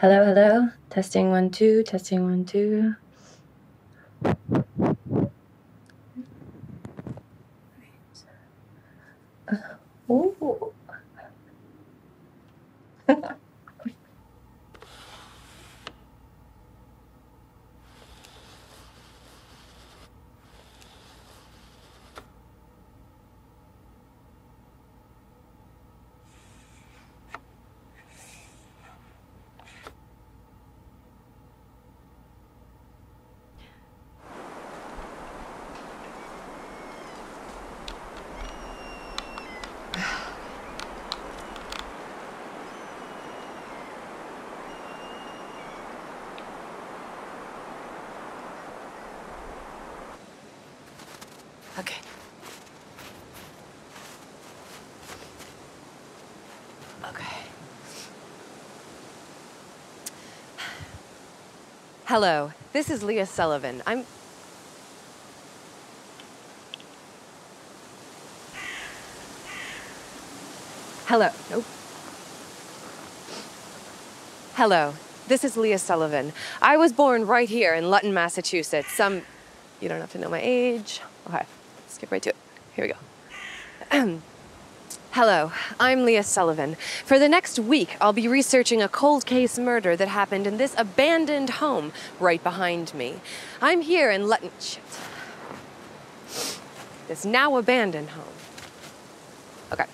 Hello, hello. Testing one, two. Testing one, two. Hello, this is Leah Sullivan. I'm. Hello. Nope. Hello, this is Leah Sullivan. I was born right here in Lutton, Massachusetts. Some. You don't have to know my age. Okay, skip right to it. Here we go. Hello, I'm Leah Sullivan. For the next week, I'll be researching a cold case murder that happened in this abandoned home right behind me. I'm here in Lutton. Shit. This now abandoned home. Okay.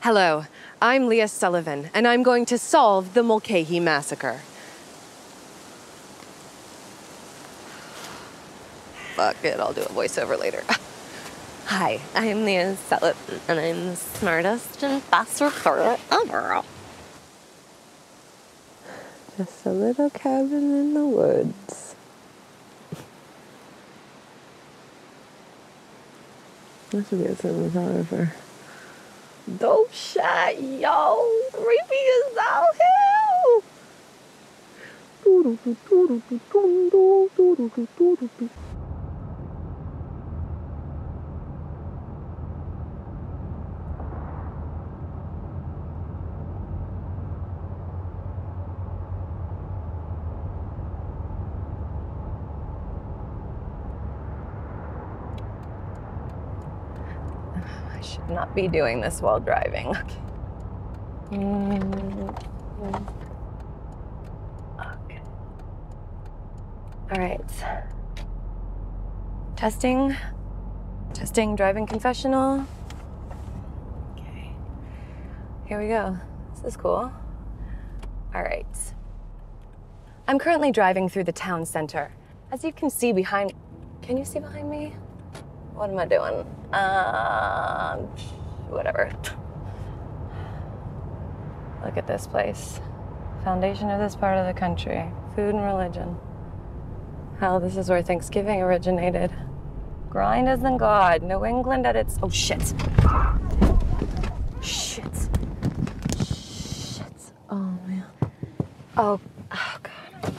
Hello, I'm Leah Sullivan, and I'm going to solve the Mulcahy massacre. Fuck it, I'll do a voiceover later. Hi, I'm Leah Sullivan, and I'm the smartest and best reporter ever. Just a little cabin in the woods. This would be a cinematographer. Dope shot, yo! Creepy as all hell! I should not be doing this while driving. Okay. Okay. All right. Testing. Testing driving confessional. Okay. Here we go. This is cool. All right. I'm currently driving through the town center. As you can see behind, can you see behind me? What am I doing? Um, whatever. Look at this place. Foundation of this part of the country. Food and religion. Hell, this is where Thanksgiving originated. Grind as in God. New England at its. Oh, shit. Shit. Shit. Oh, man. Oh, oh God.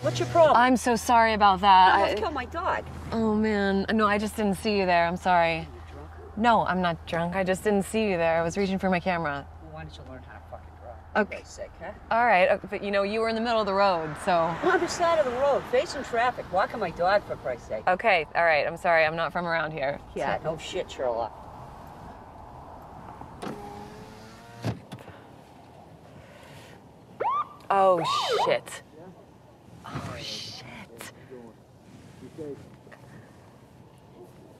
What's your problem? I'm so sorry about that. I I- have to kill my dog. Oh man, no, I just didn't see you there. I'm sorry. No, I'm not drunk. I just didn't see you there. I was reaching for my camera. Why don't you learn how to fucking drive? Okay. For sake, huh? All right, uh, but you know, you were in the middle of the road, so. I'm on the side of the road, facing traffic, walking my dog for Christ's sake. Okay, all right. I'm sorry. I'm not from around here. Yeah, no shit, Sherlock. Oh shit. Oh shit.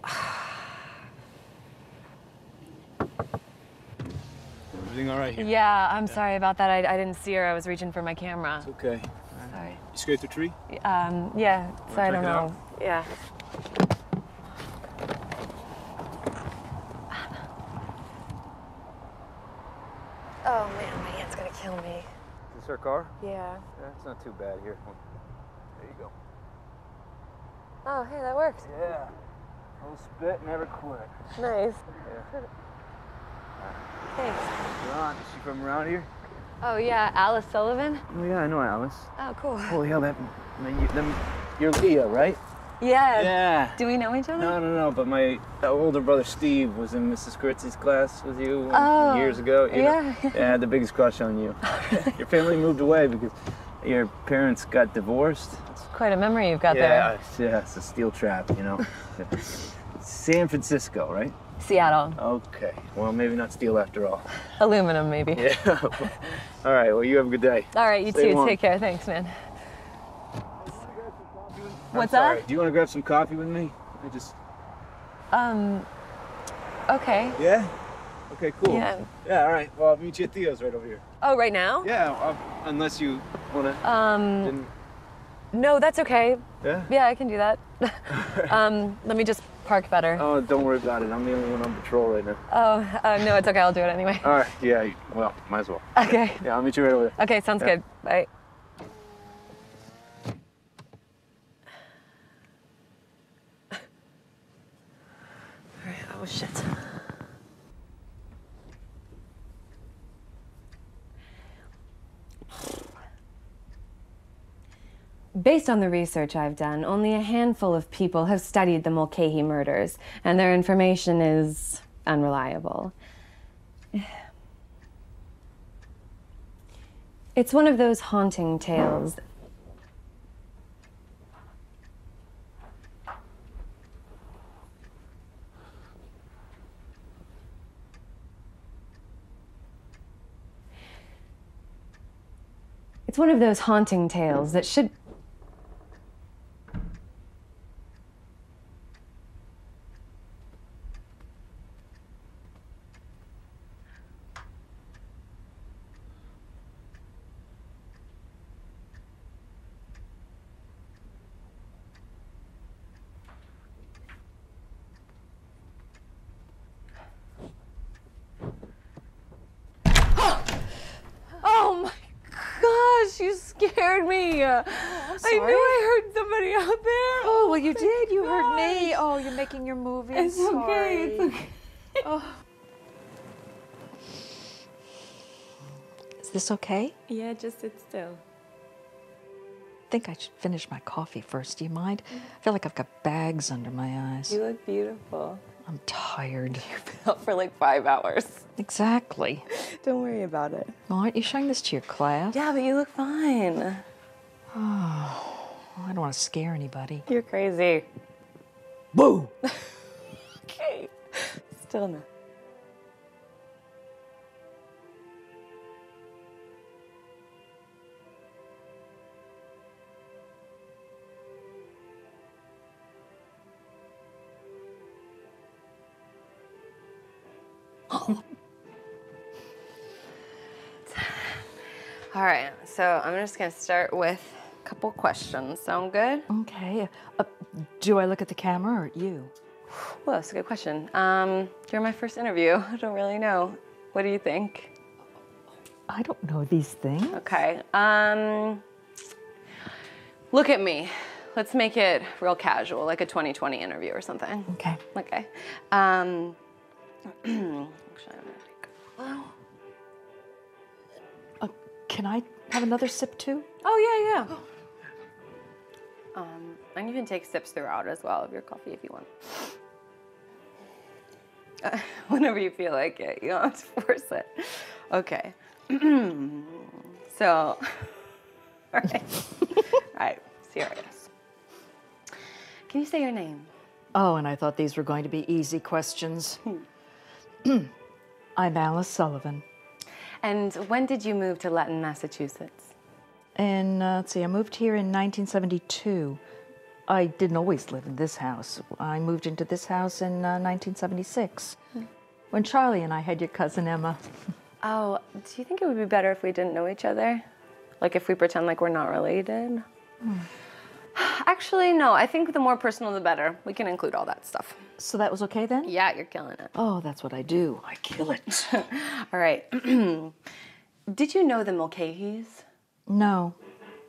Everything all right here? Yeah, I'm sorry about that. I, I didn't see her. I was reaching for my camera. It's okay. Sorry. You scraped the tree? Um, yeah. So I don't know. Yeah. Oh man, my hand's gonna kill me. Is this her car? Yeah. Yeah, it's not too bad here. There you go. Oh, hey, that worked. Yeah. Little spit, never quit. Nice. Yeah. Thanks. Ron, is she from around here? Oh yeah, Alice Sullivan. Oh yeah, I know Alice. Oh, cool. Holy hell, that, you, them, you're Leah, right? Yeah. Yeah. Do we know each other? No, no, no. But my older brother Steve was in Mrs. Gritzy's class with you Oh, years ago. You know? yeah. yeah, I had the biggest crush on you. your family moved away because your parents got divorced. It's quite a memory you've got yeah, it's- yeah, it's a steel trap, you know. San Francisco, right? Seattle. Okay. Well, maybe not steel after all. Aluminum, maybe. Yeah. all right. Well, you have a good day. All right, you Stay too. warm. Take care. Thanks, man. What's that? Do you want to grab some coffee with me? I just. Um, okay. Yeah. Okay. Cool. Yeah. Yeah. All right. Well, I'll meet you at Theo's right over here. Oh, right now? Yeah. I'll, unless you wanna. Um, Didn't, no, that's okay. yeah. Yeah, I can do that. um, let me just park better. Oh, don't worry about it. I'm the only one on patrol right now. Oh, uh, no, it's okay. I'll do it anyway. All right. Yeah. Well, might as well. Okay. Yeah. I'll meet you right over there. Okay, sounds Yeah. good. Bye. All right. Oh shit. Based on the research I've done, only a handful of people have studied the Mulcahy murders, and their information is unreliable. It's one of those haunting tales. It's one of those haunting tales that should. Oh my gosh, you scared me. Oh, I knew I heard somebody out there. Oh, well, you did. You heard me. Oh, you're making your movie. It's okay. It's okay. Oh. Is this okay? Yeah, just sit still. I think I should finish my coffee first. Do you mind? I feel like I've got bags under my eyes. You look beautiful. I'm tired. You've been out for like five hours. Exactly. Don't worry about it. Well, aren't you showing this to your class? Yeah, but you look fine. Oh, I don't want to scare anybody. You're crazy. Boo! okay. Still All right, so I'm just gonna start with a couple questions. Sound good? Okay. Uh, do I look at the camera or at you? Well, that's a good question. Um, you're my first interview. I don't really know. What do you think? I don't know these things. Okay. Um, look at me. Let's make it real casual, like a 2020 interview or something. Okay. Okay. Um, gonna take. Uh, can I have another sip too? Oh yeah, yeah. Um, and you can take sips throughout as well of your coffee if you want. Uh, whenever you feel like it, you don't have to force it. Okay. so, all right. all right, serious. Can you say your name? Oh, and I thought these were going to be easy questions. I'm Alice Sullivan. And when did you move to Letton, Massachusetts? And uh, let's see, I moved here in 1972. I didn't always live in this house. I moved into this house in uh, 1976 when Charlie and I had your cousin Emma. Oh, do you think it would be better if we didn't know each other? Like if we pretend like we're not related? Actually, no. I think the more personal, the better. We can include all that stuff. So that was okay then? Yeah, you're killing it. Oh, that's what I do. I kill it. All right. did you know the Mulcahys? no.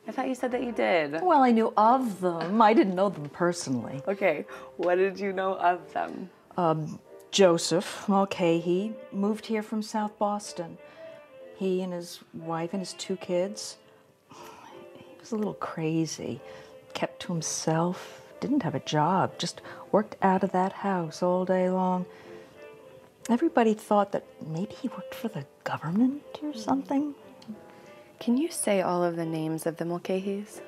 I thought you said that you did. Well, I knew of them. I didn't know them personally. Okay. What did you know of them? Um, Joseph Mulcahy moved here from South Boston. He and his wife and his two kids. He was a little crazy, kept to himself, didn't have a job, just worked out of that house all day long. Everybody thought that maybe he worked for the government or something. Can you say all of the names of the Mulcahys?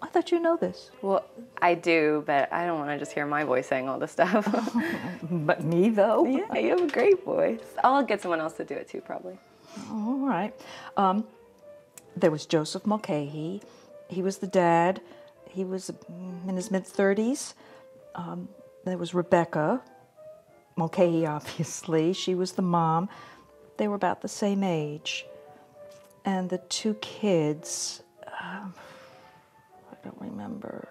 I thought you know this. Well, I do, but I don't want to just hear my voice saying all this stuff. But me, though? yeah, you have a great voice. I'll get someone else to do it too, probably. All right. Um, there was Joseph Mulcahy. He was the dad. He was in his mid 30s. Um, there was Rebecca Mulcahy, obviously. She was the mom. They were about the same age. And the two kids, um, I don't remember.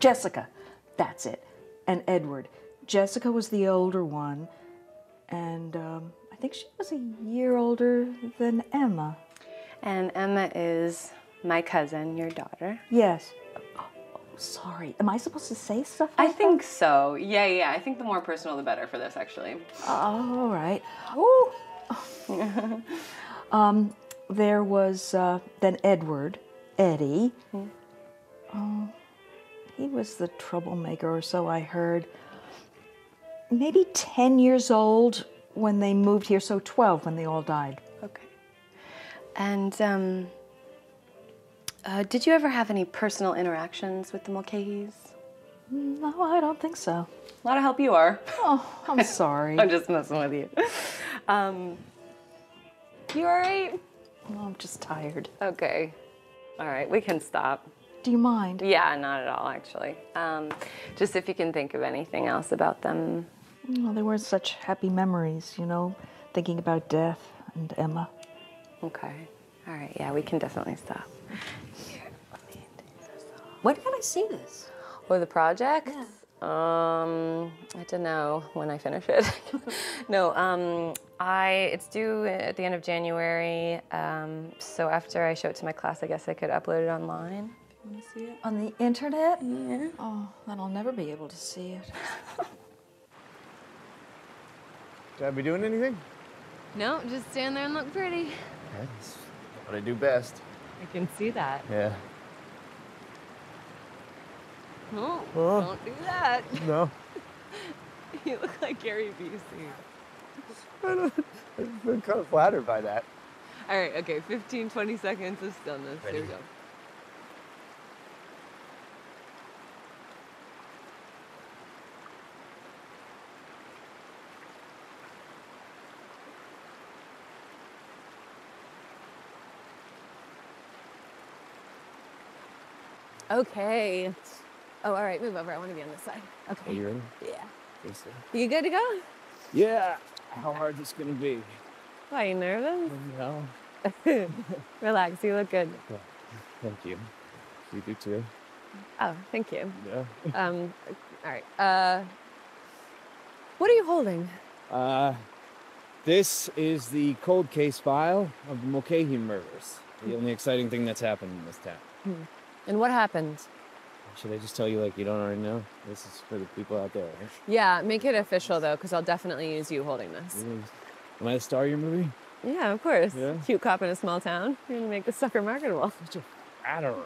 Jessica, that's it. And Edward. Jessica was the older one. And um, I think she was a year older than Emma. And Emma is my cousin, your daughter. Yes. Oh, oh, sorry. Am I supposed to say stuff? I like think so. Yeah, yeah. I think the more personal, the better for this, actually. all right. Ooh. um, there was uh, then Edward, Eddie. Oh, he was the troublemaker, or so I heard. Maybe 10 years old when they moved here, so 12 when they all died. Okay. And um, uh, did you ever have any personal interactions with the Mulcahys? No, I don't think so. A lot of help you are. Oh, I'm sorry. I'm just messing with you. Um, you all right? Oh, I'm just tired. Okay. All right, we can stop. Do you mind? Yeah, not at all, actually. Um, just if you can think of anything else about them. Well, they weren't such happy memories, you know, thinking about death and Emma. Okay. All right, yeah, we can definitely stop. When can I see this? Or the project? Yeah. Um, I don't know when I finish it. no, um, I it's due at the end of January. Um, so after I show it to my class, I guess I could upload it online. If you want to see it? On the internet? Yeah. Oh, then I'll never be able to see it. Should I be doing anything? No, just stand there and look pretty. That's what I do best. I can see that. Yeah. No, Oh. don't do that. No. You look like Gary Busey. I've been kind of flattered by that. All right, okay, 15, 20 seconds of stillness. Here we go. Okay. Oh, all right, move over. I want to be on this side. Are Okay. you ready? Yeah. So? You good to go? Yeah. How hard is this gonna be? Why, you nervous? No. Relax, you look good. Thank you. You do too. Oh, thank you. Yeah. Um, all right. Uh, what are you holding? Uh, this is the cold case file of the Mulcahy murders. The only exciting thing that's happened in this town. And what happened? Should I just tell you like you don't already know? This is for the people out there. Right? Yeah, make it official though, because I'll definitely use you holding this. Am I the star of your movie? Yeah, of course. Yeah? Cute cop in a small town. You're gonna make the sucker marketable. Such a flatterer.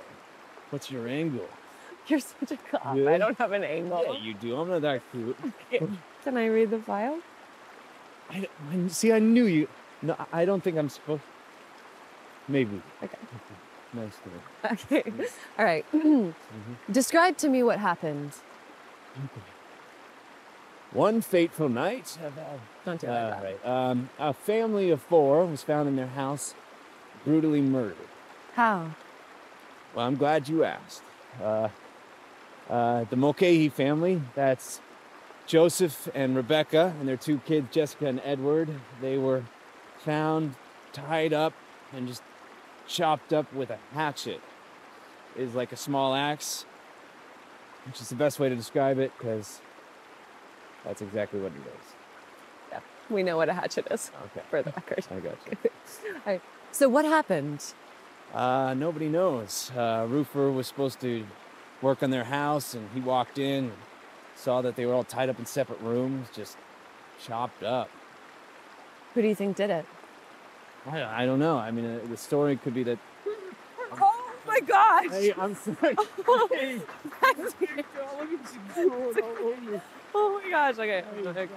What's your angle? You're such a cop. Yeah? I don't have an angle. Yeah, you do. I'm not that cute. Can I read the file? I, I- see. I knew you. No, I don't think I'm supposed. Maybe. Okay. Nice Okay. All right. Describe to me what happened. One fateful night. Don't do it that. right. Um, a family of four was found in their house, brutally murdered. How? Well, I'm glad you asked. Uh, uh, the Mulcahy family, that's Joseph and Rebecca and their two kids, Jessica and Edward, they were found tied up and just chopped up with a hatchet. Is like a small axe, which is the best way to describe it because that's exactly what it is. Yeah. We know what a hatchet is, Okay. for the record. I got you. All right. So what happened? Uh, nobody knows. Uh, roofer was supposed to work on their house, and he walked in and saw that they were all tied up in separate rooms, just chopped up. Who do you think did it? I, I don't know. I mean, uh, the story could be that. Oh my gosh! Hey, I'm sorry. Hey, That's look at you all over. Oh my gosh, okay. okay.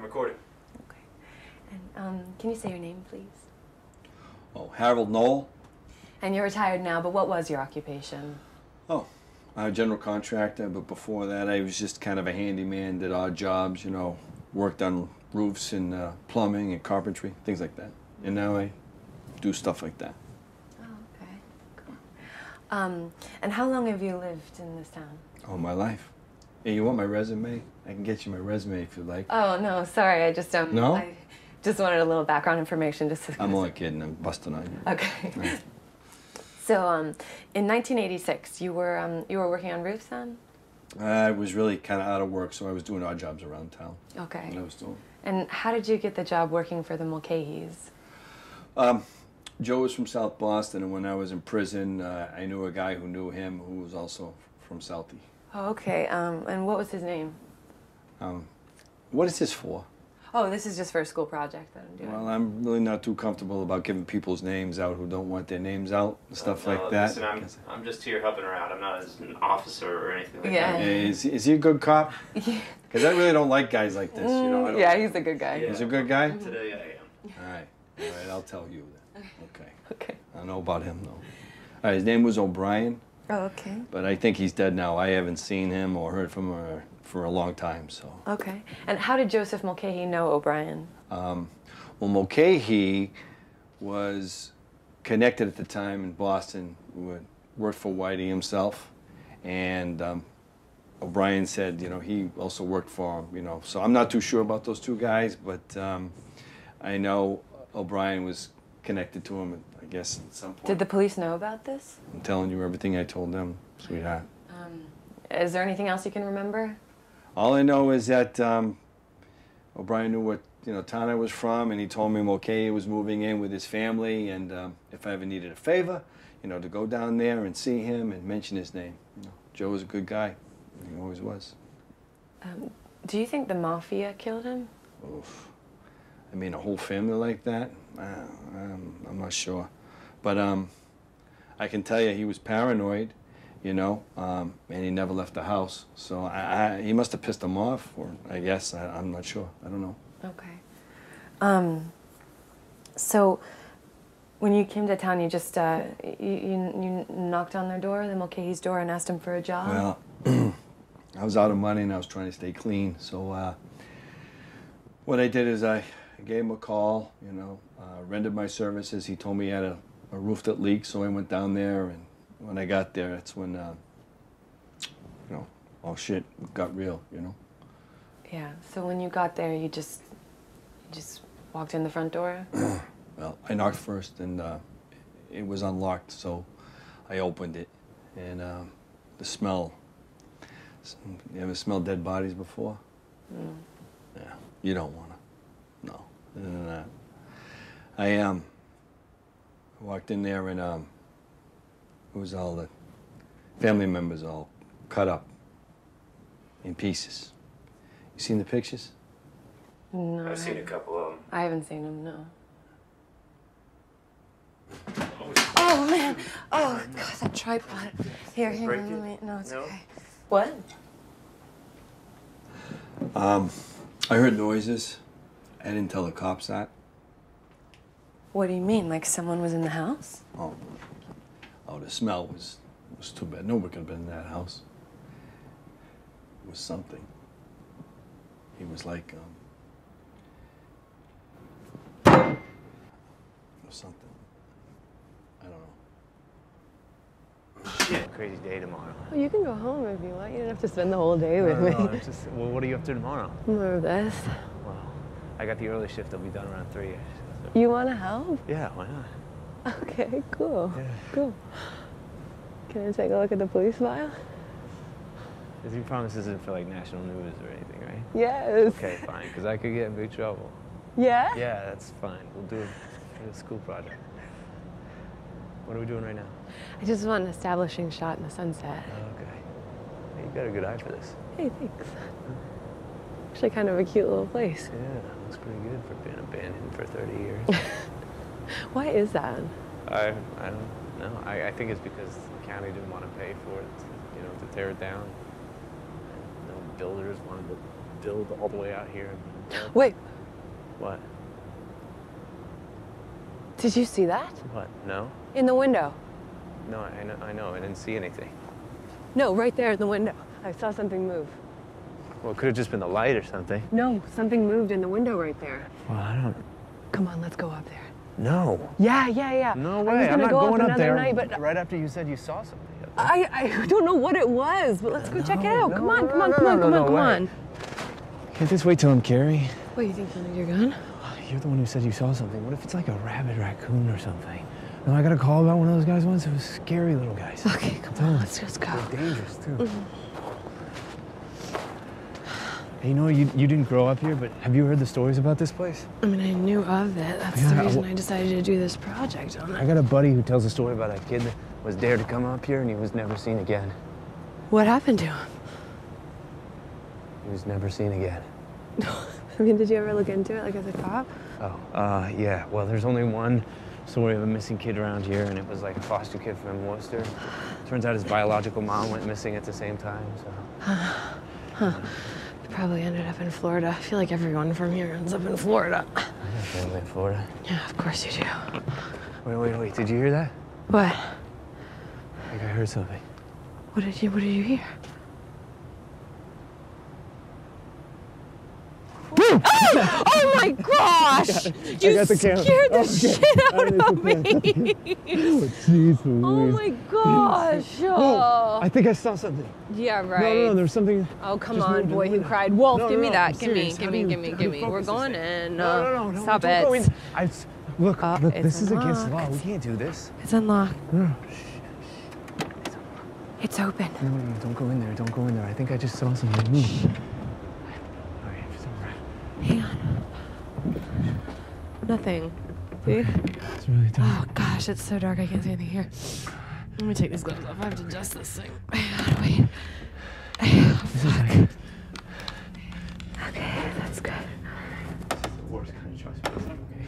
I'm recording. And um, can you say your name, please? Oh, Harold Knoll. And you're retired now, but what was your occupation? Oh, I'm a general contractor, but before that, I was just kind of a handyman, did odd jobs, you know, worked on roofs and uh, plumbing and carpentry, things like that. And now I do stuff like that. Oh, okay, cool. Um, and how long have you lived in this town? All my life. Hey, you want my resume? I can get you my resume if you like. Oh no, sorry, I just um. No? I just wanted a little background information, just. To I'm only kidding. I'm busting on you. Okay. Right. So um, in 1986, you were um, you were working on roofs then? I was really kind of out of work, so I was doing odd jobs around town. Okay. And I was doing. And how did you get the job working for the Mulcahys? Um, Joe was from South Boston, and when I was in prison, uh, I knew a guy who knew him who was also from Southie. Oh, okay. Um, and what was his name? Um, what is this for? Oh, this is just for a school project that I'm doing. Well, I'm really not too comfortable about giving people's names out who don't want their names out and stuff No, like that. Listen, I'm, I'm just here helping her out. I'm not as an officer or anything like Yeah. that. Is, is he a good cop? Because I really don't like guys like this. You know, I don't- yeah, he's a good guy. Yeah. He's a good guy? Today I am. All right. All right, I'll tell you then. Okay. Okay. I know about him, though. All right, his name was O'Brien, Oh, okay. but I think he's dead now. I haven't seen him or heard from him for a long time, so. Okay. And how did Joseph Mulcahy know O'Brien? Um, well, Mulcahy was connected at the time in Boston, would worked for Whitey himself, and um, O'Brien said, you know, he also worked for him, you know. So I'm not too sure about those two guys, but um, I know O'Brien was connected to him, I guess, at some point. Did the police know about this? I'm telling you everything I told them, sweetheart. Um, is there anything else you can remember? All I know is that um, O'Brien knew what you know town I was from, and he told me Mulcahy was moving in with his family, and um, if I ever needed a favor, you know, to go down there and see him and mention his name. You know, Joe was a good guy. He always was. Um, do you think the mafia killed him? Oof. I mean, a whole family like that? Uh, I'm, I'm not sure. But um, I can tell you he was paranoid, you know, um, and he never left the house. So I, I, he must have pissed him off, or I guess. I, I'm not sure. I don't know. Okay. Um, so, when you came to town, you just uh, you, you, you knocked on their door, the Mulcahy's door, and asked them for a job. Well, I was out of money and I was trying to stay clean. So uh, what I did is I gave him a call, you know, uh, rendered my services. He told me he had a, a roof that leaked, so I went down there. And when I got there, that's when, uh, you know, all shit got real, you know. yeah. So when you got there, you just you just walked in the front door. Well, I knocked first and uh, it was unlocked, so I opened it. And um, the smell, you ever smelled dead bodies before? Mm. Yeah, you don't want to. No, that. I um, walked in there and um, it was all the family members all cut up in pieces. You seen the pictures? No, I've seen a couple of them. I haven't seen them, No. Oh man! Oh god, that tripod. Here, here, break let me. No, it's No? okay. What? Um, I heard noises. I didn't tell the cops that. What do you mean? Like someone was in the house? Oh, oh, the smell was was too bad. Nobody could have been in that house. It was something. He was like, um, it was something. I don't know. Shit, crazy day tomorrow. Oh, you can go home if you want. You don't have to spend the whole day with No, me. no, I'm just, well, what are you up to tomorrow? More of this. Well, I got the early shift. I'll be done around three. You want to help? Yeah, why not? Okay, cool. Yeah. Cool. Can I take a look at the police file? This you promise isn't for like national news or anything, right? Yes. Okay, fine, because I could get in big trouble. Yeah? Yeah, that's fine. We'll do. Do a school project. What are we doing right now? I just want an establishing shot in the sunset. Okay. Hey, you got a good eye for this. Hey, thanks. Actually, kind of a cute little place. Yeah, looks pretty good for being abandoned for 30 years. Why is that? I, I don't know. I, I think it's because the county didn't want to pay for it, you know, to tear it down. No builders wanted to build all the way out here. Wait, What? did you see that? What? No? In the window. No, I know. I know. I didn't see anything. No, right there in the window. I saw something move. Well, it could have just been the light or something. No, something moved in the window right there. Well, I don't. Come on, let's go up there. No. Yeah, yeah, yeah. No I was way. gonna I'm not go going up up another there. night, but right after you said you saw something. I, I don't know what it was, but let's go check it out. come on, come on, come on, come on, come on. Can't this wait till I'm Carrie? What, you think you'll need your gun? You're the one who said you saw something. What if it's like a rabid raccoon or something? No, I got a call about one of those guys once. It was scary little guys. Okay, come on, let's just go. They're dangerous too. Mm-hmm. Hey, you know, you, you didn't grow up here, but have you heard the stories about this place? I mean, I knew of it. That's Yeah, the reason well- I decided to do this project on I got a buddy who tells a story about a kid that was dared to come up here and he was never seen again. What happened to him? He was never seen again. I mean, did you ever look into it, like as a cop? Oh, uh, yeah. Well, there's only one story of a missing kid around here, and it was like a foster kid from Worcester. Turns out his biological mom went missing at the same time, so. Huh. They probably ended up in Florida. I feel like everyone from here ends up in Florida. I have family in Florida. Yeah, of course you do. Wait, wait, wait. Did you hear that? What? I think I heard something. What did you What did you hear? oh! Oh my gosh! You the camera. scared the Okay. shit out I of me. Jeez oh my gosh! Oh. I think I saw something. Yeah, right. No, no, no, there's something. Oh, come on, boy who cried wolf. No, give me no, that. Give me, give me, give me, give me. We're going in. No, no, no, no. Stop it. Look, Uh, look, this is against the law. We can't do this. It's unlocked. No, It's open. no, no, no, don't go in there. Don't go in there. I think I just saw something move. All right, just all right. Hang on. Nothing. See? It's really dark. Oh gosh, it's so dark I can't see anything here. Let me take these gloves off. I have to adjust this thing. Wait. This is like Okay, that's good. the worst kind of trust, but okay.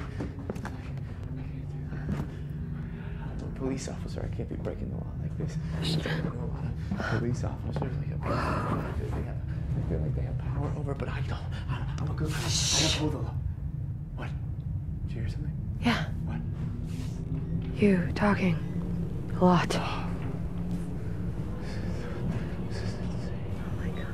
I'm a police officer. I can't be breaking the law like this. Know a lot of police officers like abuse people because they have, they feel like they have power over, but I don't. I, I'm a good guy. I uphold the law. What? Did you hear something? Yeah. What? You talking a lot. Oh. This is, this is oh my gosh.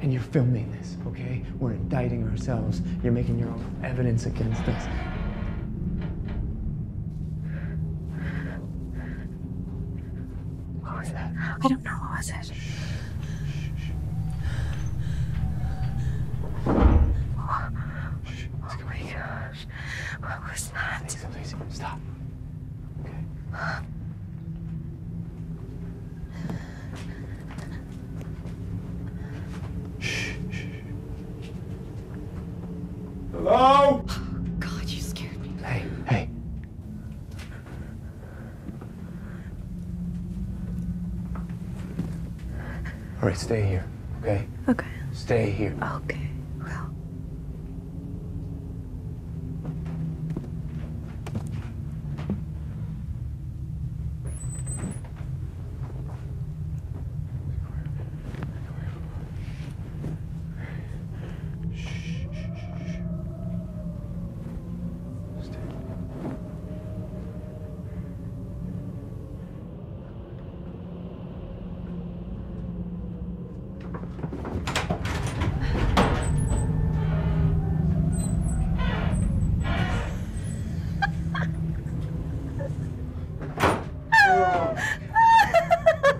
And you're filming this, okay? We're indicting ourselves. You're making your own evidence against us. What was that? I don't know. What was it? Let's go. Oh my gosh. What was that? Something easy. Stop. Okay. Hello? Oh, God, you scared me. Hey, hey. All right, stay here, okay? Okay. Stay here. Okay. Well.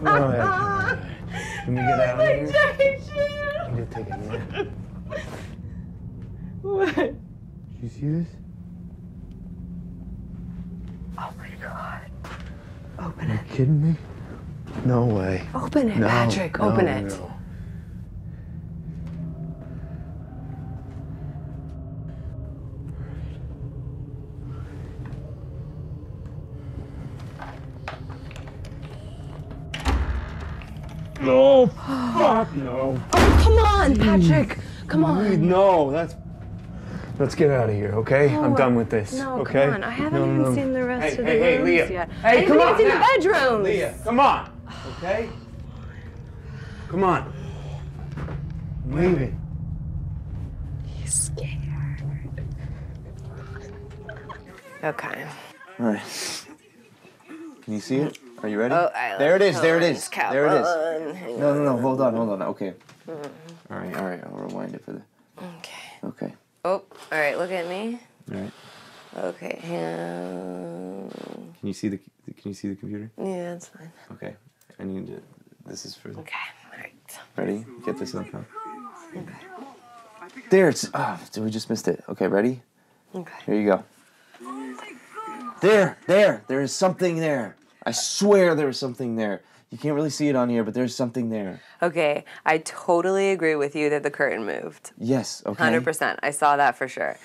All right. Can we get out of here? I need to take a nap. What? Did you see this? Oh my god. Open Are you it. kidding me? No way. Oh, open it, No, Patrick. no, Open it. no. No, fuck no. Oh, come on, Patrick. Come on. No, that's. Let's get out of here, okay? I'm done with this. No, okay? come on. I haven't No, no, even no. seen the rest Hey, of the hey, hey, rooms Leah. yet. Hey, I haven't come even on seen now. the bedrooms. Leah, come on. Okay? Come on. I'm leaving. Okay. All right. Can you see it? Are you ready? Oh, I there it is. There it orange is. There it is. No, no, no. Hold on. Hold on. Okay. Mm. All right. All right. I'll rewind it for the. Okay. Okay. Oh, all right. Look at me. All right. Okay. Um, Can you see the? Can you see the computer? yeah, that's fine. Okay. I need to. This is for. Okay. Ready? Get this on phone. There. It's. Oh, we just missed it. Okay. Ready? Okay. Here you go. There. There. There is something there. I swear there is something there. You can't really see it on here, but there's something there. Okay. I totally agree with you that the curtain moved. Yes. Okay. Hundred percent. I saw that for sure.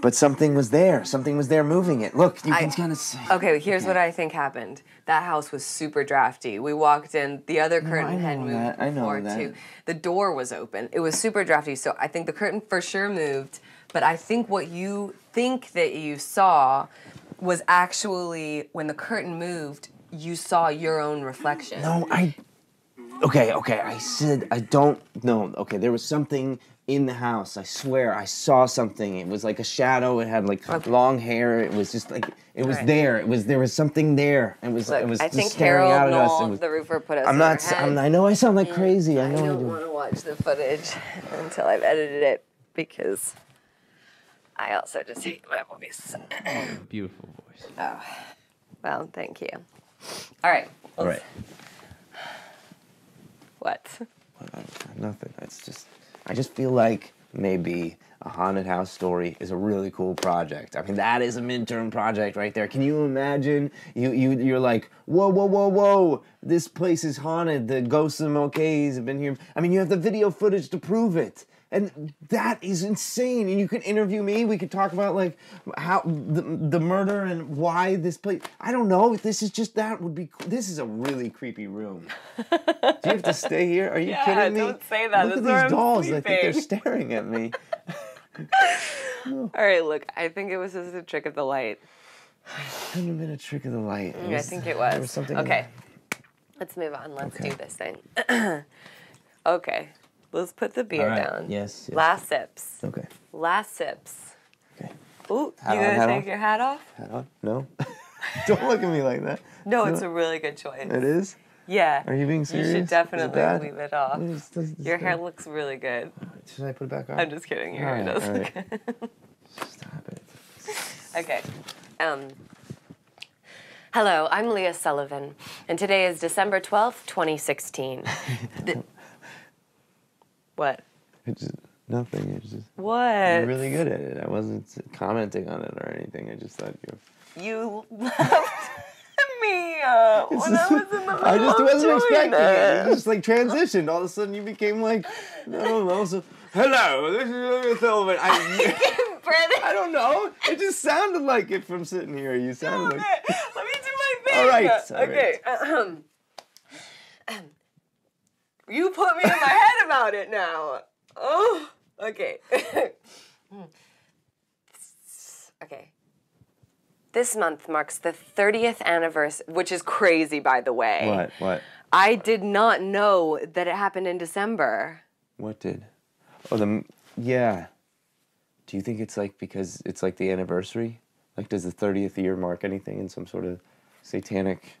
But something was there. Something was there moving it. Look, you I- can kind of see. Okay, here's what I think happened. That house was super drafty. We walked in, the other curtain I had moved that, I know that. too. The door was open. It was super drafty, so I think the curtain for sure moved. But I think what you think that you saw was actually when the curtain moved, you saw your own reflection. No, I. Okay, okay. I said I don't know. Okay, there was something in the house. I swear, I saw something. It was like a shadow. It had like long hair. It was just like it was Right. there. It was there was something there. It was Look, it was I think staring Harold out at us. It Knoll, was- the roofer, put us I'm not. our s- I'm. I know I sound like mm, crazy. I I know I don't do. want to watch the footage until I've edited it because I also just hate my voice. Beautiful voice. Oh, well, thank you. All right. All right. What? Nothing. It's just. I just feel like maybe a haunted house story is a really cool project. I mean, that is a midterm project right there. Can you imagine? You you you're like, whoa, whoa, whoa, whoa! This place is haunted. The ghosts of Mulcahy's have been here. I mean, you have the video footage to prove it. And that is insane. And you could interview me. We could talk about like how the, the murder and why this place. I don't know. If this is just that would be. This is a really creepy room. Do you have to stay here? Are you Yeah, kidding me? don't say that. Look That's at these dolls. I think they're staring at me. All right, look, I think it was just a trick of the light. It couldn't have been a trick of the light. It mm, I think it there was. something okay, let's move on. Let's do this thing. okay, let's put the beer right. down. Yes, yes. Last sips. Okay. Last sips. Okay. Ooh, Hat you on, gonna take off? your hat off? Hat on? No. Don't look at me like that. No, it's a really good choice. It is. Yeah. Are you being serious? You should definitely bad? leave it off. It's- it's- it's Your hair looks really good. Should I put it back on? I'm just kidding. Your All hair right, does look right. good. Stop it. Okay. Um, hello, I'm Leah Sullivan, and today is December 12th, 2016. The- what? It's just nothing. It's just. What? You're really good at it. I wasn't commenting on it or anything. I just thought you. You left me uh, when I was in the middle I just wasn't expecting this. it. You just like transitioned. All of a sudden, you became like, I. So, hello, this is Sullivan. I, Brandon, I don't know. It just sounded like it from sitting here. You sounded like. let me do my thing. All right, all Okay. ahem. You put me in my head about it now. Oh. Okay. Hmm. okay. This month marks the 30th anniversary, which is crazy, by the way. What? What? I did not know that it happened in December. What did? Oh, the yeah. Do you think it's like because it's like the anniversary? Like, does the thirtieth year mark anything in some sort of satanic?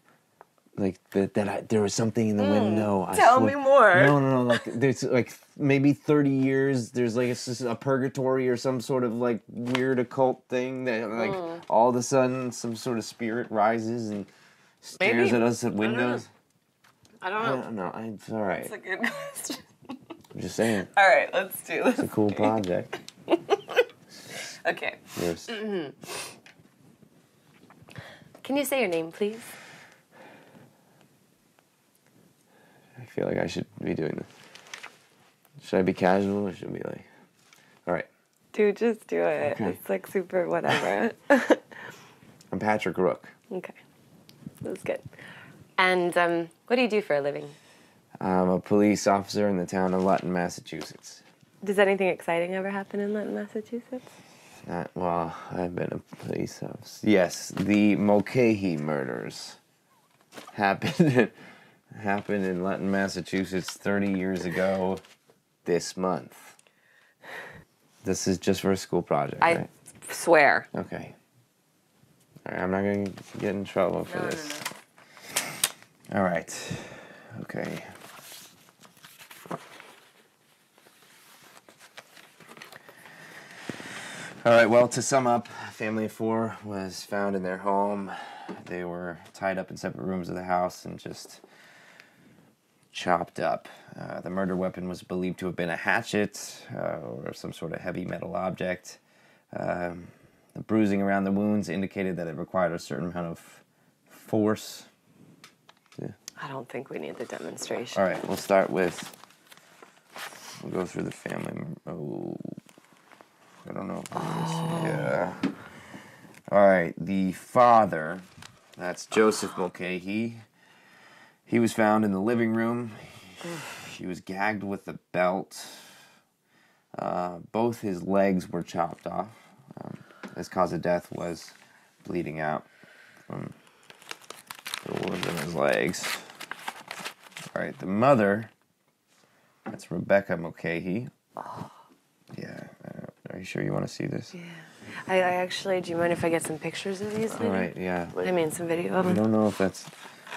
Like that, that I, there was something in the window. I tell swear- me more. No, no, no. Like there's like maybe thirty years. There's like it's just a purgatory or some sort of like weird occult thing that like Hmm. all of a sudden some sort of spirit rises and stares Maybe. at us at windows. I don't I know. don't know. I, it's all right. That's a good question. I'm just saying. All right, let's do this. It's a cool project. Okay. Yours. Can you say your name, please? Feel like I should be doing this. Should I be casual or should I be like, all right, Dude, just do it. Okay. It's like super whatever. I'm Patrick Rook. okay. That's good. And um, what do you do for a living? I'm a police officer in the town of Lutton, Massachusetts. Does anything exciting ever happen in Lutton, Massachusetts? Not, well, I've been a police officer. Yes, the Mulcahy murders happened happened in Lutton, Massachusetts 30 years ago this month. This is just for a school project, I right? swear. Okay. All right, I'm not going to get in trouble for this. All right. Okay. All right, well, to sum up, family of four was found in their home. They were tied up in separate rooms of the house and just chopped up. Uh, the murder weapon was believed to have been a hatchet uh, or some sort of heavy metal object. Um, the bruising around the wounds indicated that it required a certain amount of force. I don't think we need the demonstration. All right, we'll start with. We'll go through the family. Oh, I don't know. If oh. Yeah. All right, the father. That's Joseph Mulcahy. He was found in the living room. He was gagged with a belt. Uh, both his legs were chopped off. Um, his cause of death was bleeding out from the wounds in his legs. All right, the mother. That's Rebecca Mulcahy. Yeah. uh, Are you sure you want to see this? Yeah. I, I actually, do you mind if I get some pictures of these? All right. Yeah. I mean, some video of them. I don't know if that's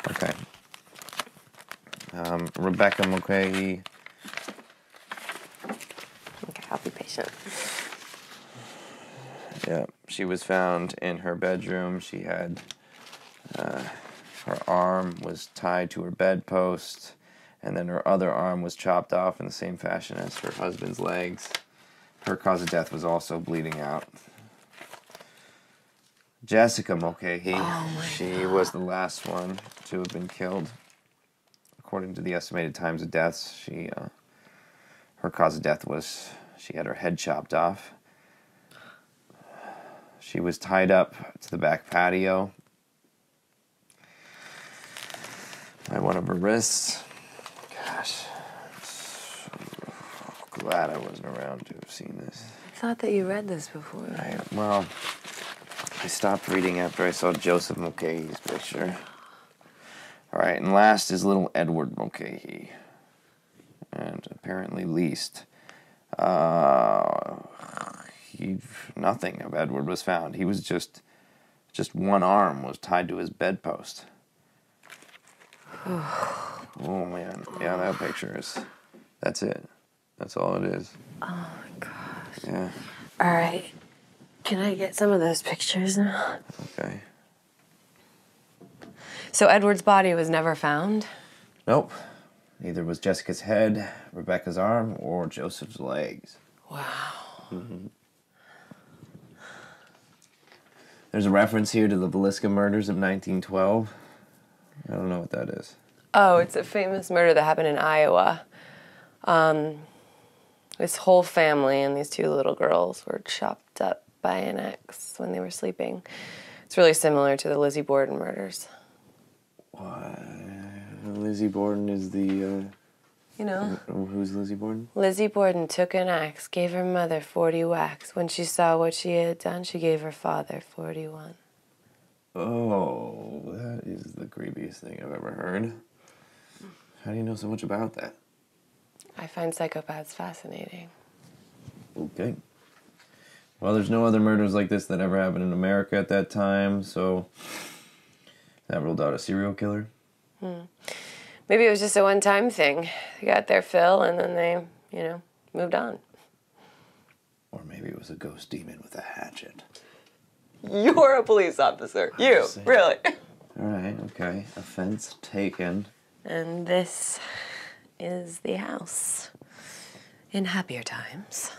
okay. Um, Rebecca Mulcahy. Okay, I'll be patient. Yeah, she was found in her bedroom. She had uh, her arm was tied to her bedpost, and then her other arm was chopped off in the same fashion as her husband's legs. Her cause of death was also bleeding out. Jessica Mulcahy, she was the last one to have been killed. According to the estimated times of deaths, she uh, her cause of death was she had her head chopped off. She was tied up to the back patio by one of her wrists. Gosh, so glad I wasn't around to have seen this. I thought that you read this before. I, well, I stopped reading after I saw Joseph Mulcahy's picture. All right, and last is little Edward Mulcahy. And apparently least. Uh, he, nothing of Edward was found. He was just, just one arm was tied to his bedpost. oh man, yeah, that picture is, that's it. That's all it is. Oh my gosh. Yeah, All right. Can I get some of those pictures now? okay. So Edward's body was never found? Nope. Neither was Jessica's head, Rebecca's arm, or Joseph's legs. Wow. There's a reference here to the Villisca murders of 1912. I don't know what that is. Oh, it's a famous murder that happened in Iowa. Um, this whole family and these two little girls were chopped up by an axe when they were sleeping. It's really similar to the Lizzie Borden murders. Lizzie Borden is the. You know? Uh, who's Lizzie Borden? Lizzie Borden took an axe, gave her mother 40 whacks. When she saw what she had done, she gave her father 41. Oh, that is the creepiest thing I've ever heard. How do you know so much about that? I find psychopaths fascinating. Okay. Well, there's no other murders like this that ever happened in America at that time, so that ruled out a serial killer. Hmm. Maybe it was just a one time thing. They got their fill and then they, you know, moved on. Or maybe it was a ghost demon with a hatchet. You're a police officer. You, really. All right, okay. Offense taken. And this is the house in happier times.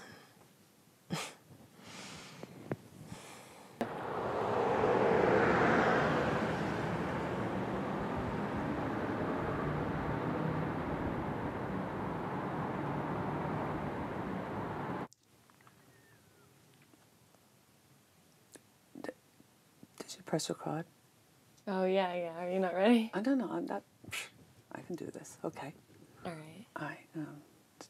Press record? Oh yeah, yeah. Are you not ready? I don't know. I'm not. I can do this. Okay. All right. All right. Um,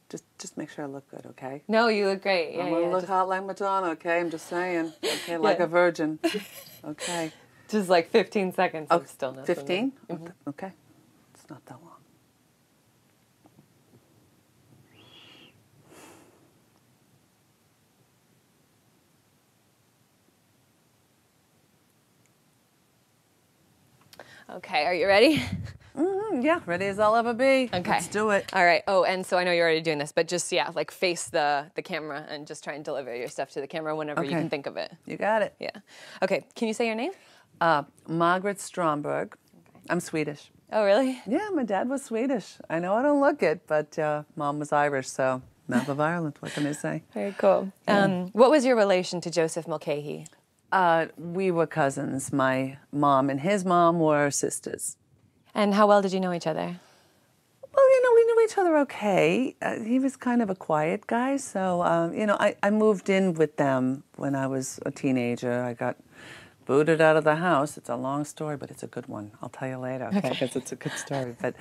just, just make sure I look good, okay? No, you look great. Yeah, I'm gonna yeah. look just, hot like Madonna, okay? I'm just saying. Okay, like Yeah. a virgin. Okay. just like 15 seconds Oh, of stillness. and then- 15? Okay. It's not that long. Okay, are you ready? Mm, yeah, ready as I'll ever be. Okay. Let's do it. All right. Oh, and so I know you're already doing this, but just yeah, like face the the camera and just try and deliver your stuff to the camera whenever you can think of it. You got it. Yeah. Okay. Can you say your name? Uh, Margaret Stromberg. I'm Swedish. Oh, really? Yeah, my dad was Swedish. I know I don't look it, but uh, mom was Irish, so map of Ireland. What can I say? Very cool. Um, what was your relation to Joseph Mulcahy? Uh, we were cousins. My mom and his mom were sisters. And how well did you know each other? Well, you know, we knew each other okay. Uh, he was kind of a quiet guy, so um, you know, I, I moved in with them when I was a teenager. I got booted out of the house. It's a long story, but it's a good one. I'll tell you later, okay? Because it's a good story. But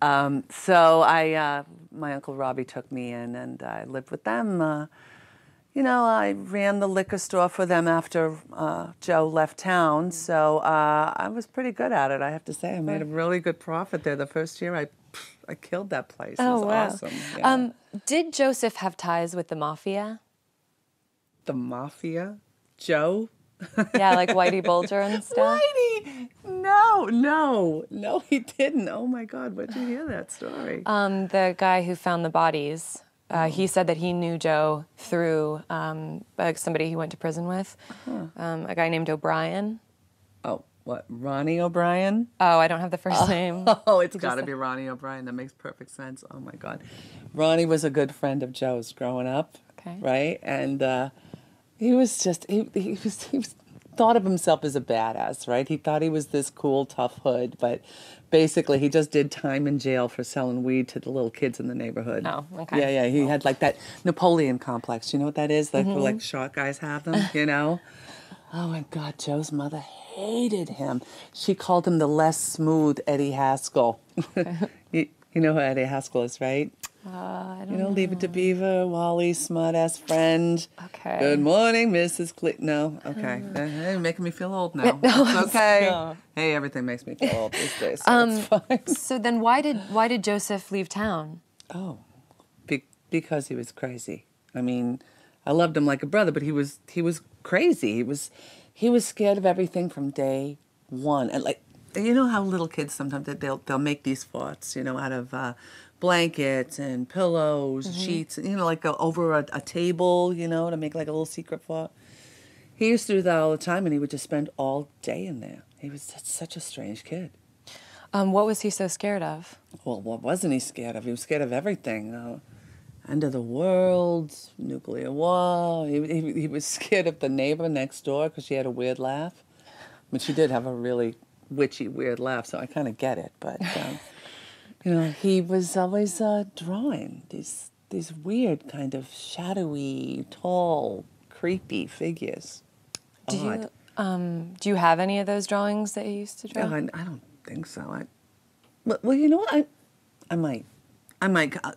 um, so I, uh, my uncle Robbie took me in, and I lived with them. You know, I ran the liquor store for them after uh, Joe left town, so uh, I was pretty good at it. I have to say, I made a really good profit there. The first year, I I killed that place. It was awesome. Yeah. Um, did Joseph have ties with the mafia? the mafia, Joe. Yeah, like Whitey Bulger and stuff. Whitey, no, no, no, he didn't. Oh my God, where'd you hear that story? Um, the guy who found the bodies, uh, he said that he knew Joe through um, like somebody he went to prison with, um, a guy named O'Brien. oh, what? Ronnie O'Brien? Oh, I don't have the first name. Oh, it's got to be Ronnie O'Brien. That makes perfect sense. Oh my God, Ronnie was a good friend of Joe's growing up. Okay. Right, and uh, he was just he, he was he was thought of himself as a badass. Right, he thought he was this cool tough hood, but basically he just did time in jail for selling weed to the little kids in the neighborhood. Oh, okay. Yeah, yeah. He had like that Napoleon complex. You know what that is? Like Mm-hmm. where like short guys have them. You know. Oh my God, Joe's mother hated him. She called him the less smooth Eddie Haskell. you, you know who Eddie Haskell is, right? Uh, I don't You know, Leave It to Beaver, Wally's smart ass friend. Okay. Good morning, Mrs. Cle. No, okay. Uh, Hey, making me feel old now. No, it's okay. no. Hey, everything makes me feel old these days. So Um. So then, why did why did Joseph leave town? Oh, be- because he was crazy. I mean, I loved him like a brother, but he was he was crazy. He was he was scared of everything from day one. And like you know how little kids sometimes they- they'll they'll make these forts, you know, out of uh, blankets and pillows, sheets, you know, like uh over a, a table, you know, to make like a little secret fort. He used to do that all the time, and he would just spend all day in there. He was such, such a strange kid. Um, what was he so scared of? Well, what wasn't he scared of? He was scared of everything. Uh, end of the world, nuclear war. He, he, he was scared of the neighbor next door because she had a weird laugh. But she did have a really witchy, weird laugh, so I kind of get it. But, um, you know, he was always uh, drawing these, these weird, kind of shadowy, tall, creepy figures. Do Odd. you um, do you have any of those drawings that he used to draw? No, I, I don't think so. I, well, well, you know what? I, I might. I might. uh,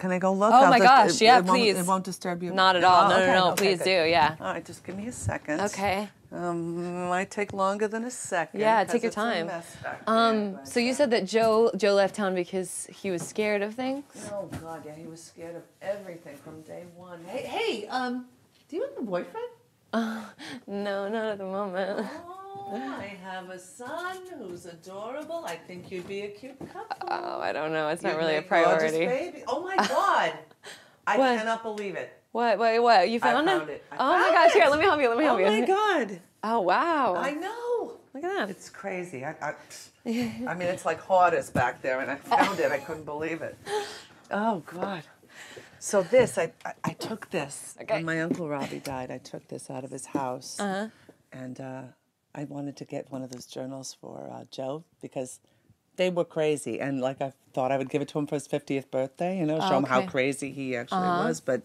Can I go look? Oh I'll my just- gosh, it- yeah, it won't- please. It won't disturb you. Not at all. Oh, No, no, okay, no, okay, please good. do, yeah. All right, just give me a second. Okay. Um, might take longer than a second. Yeah, 'cause take your it's a time. mess back Um, so you said that Joe Joe left town because he was scared of things. Oh God, yeah, he was scared of everything from day one. Hey, hey, um, do you have a boyfriend? No, not at the moment. Oh, I have a son who's adorable. I think you'd be a cute couple. Oh, I don't know. It's not You'd really a make gorgeous priority. Baby. Oh my God! I What? cannot believe it. What? What? What? You found, found it. I Oh my found gosh! it. Here, let me help you. Let me help you. oh you. my God! Oh wow! I know. Look at that. It's crazy. I, I, I mean, it's like hoarders back there, and I found it. I couldn't believe it. Oh God. So this, I, I, I took this Okay. when my uncle Robbie died. I took this out of his house, Uh-huh. and uh, I wanted to get one of those journals for uh, Joe because they were crazy, and like I thought I would give it to him for his fiftieth birthday. You know, show him how crazy he actually was. But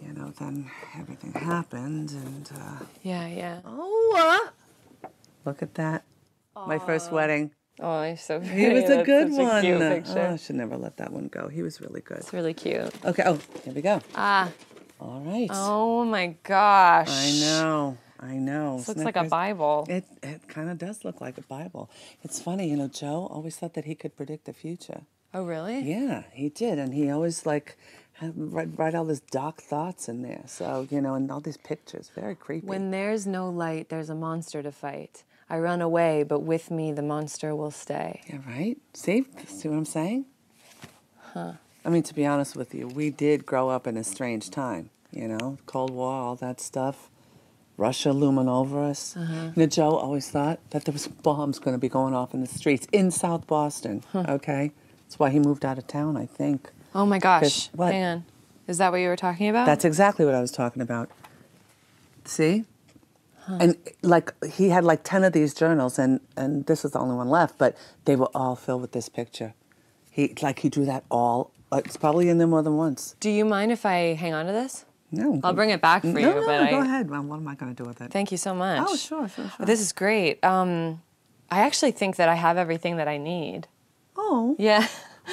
you know, then everything happened, and uh, Yeah, yeah. oh, uh, Look at that. My first wedding. Oh, you're so He was a That's good one. cute Oh. I should never let that one go. He was really good. It's really cute. Okay. Oh, here we go. Ah. All right. Oh my gosh. I know. I know. This looks like a Bible. It it kind of does look like a Bible. It's funny, you know. Joe always thought that he could predict the future. Oh, really? Yeah, he did, and he always like had write, write all his dark thoughts in there. So you know, and all these pictures, very creepy. When there's no light, there's a monster to fight. I run away, but with me, the monster will stay. Yeah, right. See, see what I'm saying? Huh. I mean, to be honest with you, we did grow up in a strange time. You know, Cold War, all that stuff. Russia looming over us. Uh-huh. You know, Joe always thought that there was bombs going to be going off in the streets in South Boston. Okay, that's why he moved out of town, I think. Oh my gosh! what? Hang on. Is that what you were talking about? That's exactly what I was talking about. See? And like he had like 10 of these journals and and this was the only one left, but they were all filled with this picture. He like he drew that all it's probably in there more than once. Do you mind if I hang on to this? No. I'll bring it back for no, you, No, but no, I go ahead. Well, what am I going to do with it? Thank you so much. Oh, sure, sure, sure. This is great. Um, I actually think that I have everything that I need. Oh. Yeah.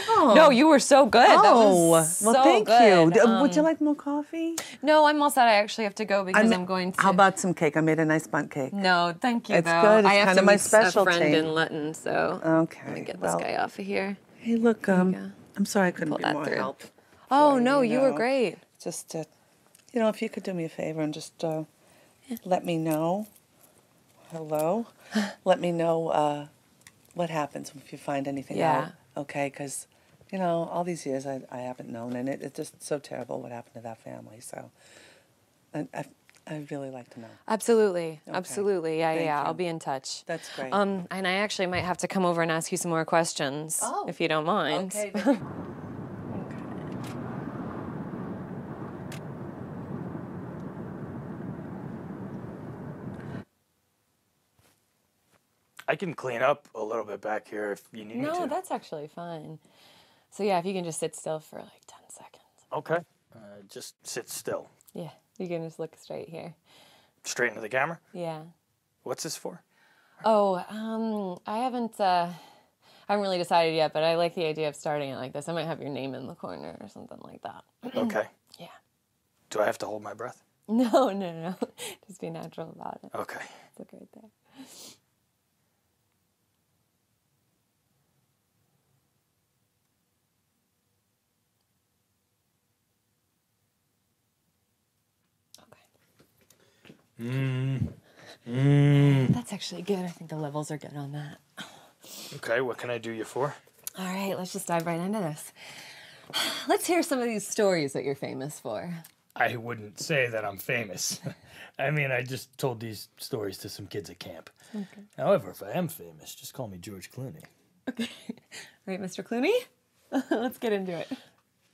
Oh. No, you were so good. That Oh, was well, thank good. you. D- Would you Um, like more coffee? No, I'm all set. I actually have to go because ma- I'm going to. How about some cake? I made a nice bundt cake. No, thank you. It's though. good. It's I have kinda to my meet A special friend in Lutton, so Okay. let me get well, this guy off of here. Hey, look, um, I'm sorry I couldn't Pull be more through. help. Oh no, you were know. great. Just, uh, you know, if you could do me a favor and just uh, let me know. Hello. let me know uh, what happens if you find anything Yeah. out. Okay, because you know, all these years I, I haven't known, and it, it's just so terrible what happened to that family. So, and I, I'd really like to know. Absolutely, Okay. absolutely. Yeah, Thank yeah. you. I'll be in touch. That's great. Um, and I actually might have to come over and ask you some more questions, Oh, if you don't mind. okay, I can clean up a little bit back here if you need me no, that's actually fine. So yeah, if you can just sit still for like ten seconds. Okay. Uh, just sit still. Yeah, you can just look straight here. Straight into the camera. Yeah. What's this for? Oh, um, I haven't. Uh, I haven't really decided yet, but I like the idea of starting it like this. I might have your name in the corner or something like that. Okay. Yeah. Do I have to hold my breath? No, no, no. Just be natural about it. Okay. Look right there. Mm. Mm. That's actually good. I think the levels are good on that. Okay, what can I do you for? All right, let's just dive right into this. Let's hear some of these stories that you're famous for. I wouldn't say that I'm famous. I mean, I just told these stories to some kids at camp. Okay. However, if I am famous, just call me George Clooney. Okay. Right, Mr. Clooney? let's get into it.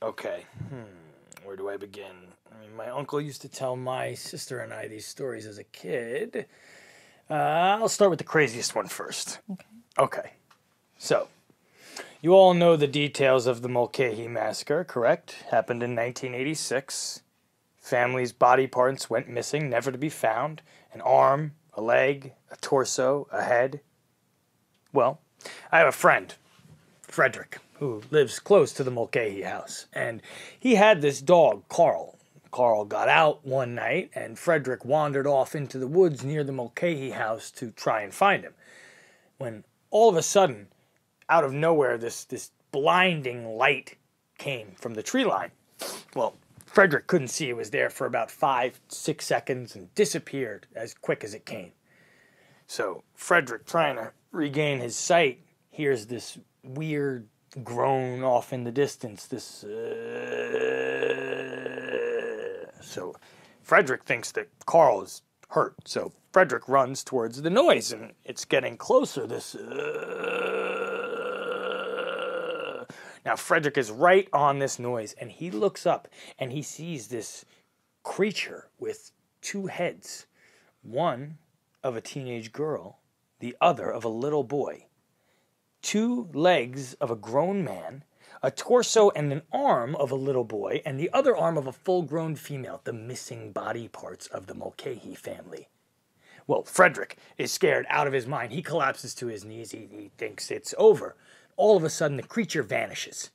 Okay. Hmm. Where do I begin? I mean, my uncle used to tell my sister and I these stories as a kid. Uh, I'll start with the craziest one first. Okay. Okay. So, you all know the details of the Mulcahy massacre, correct? Happened in 1986. Family's body parts went missing, never to be found. An arm, a leg, a torso, a head. Well, I have a friend, Frederick, who lives close to the Mulcahy house. And he had this dog, Carl. Carl got out one night, and Frederick wandered off into the woods near the Mulcahy house to try and find him. When all of a sudden, out of nowhere, this, this blinding light came from the tree line. Well, Frederick couldn't see it was there for about five, six seconds and disappeared as quick as it came. So Frederick, trying to regain his sight, hears this weird groan off in the distance. This. Uh... So Frederick thinks that Carl is hurt. So Frederick runs towards the noise, and it's getting closer. This. Uh... Now Frederick is right on this noise, and he looks up and he sees this creature with two heads, one of a teenage girl, the other of a little boy two legs of a grown man, a torso and an arm of a little boy, and the other arm of a full grown female, the missing body parts of the Mulcahy family. Well, Frederick is scared out of his mind. He collapses to his knees. He, he thinks it's over. All of a sudden, the creature vanishes.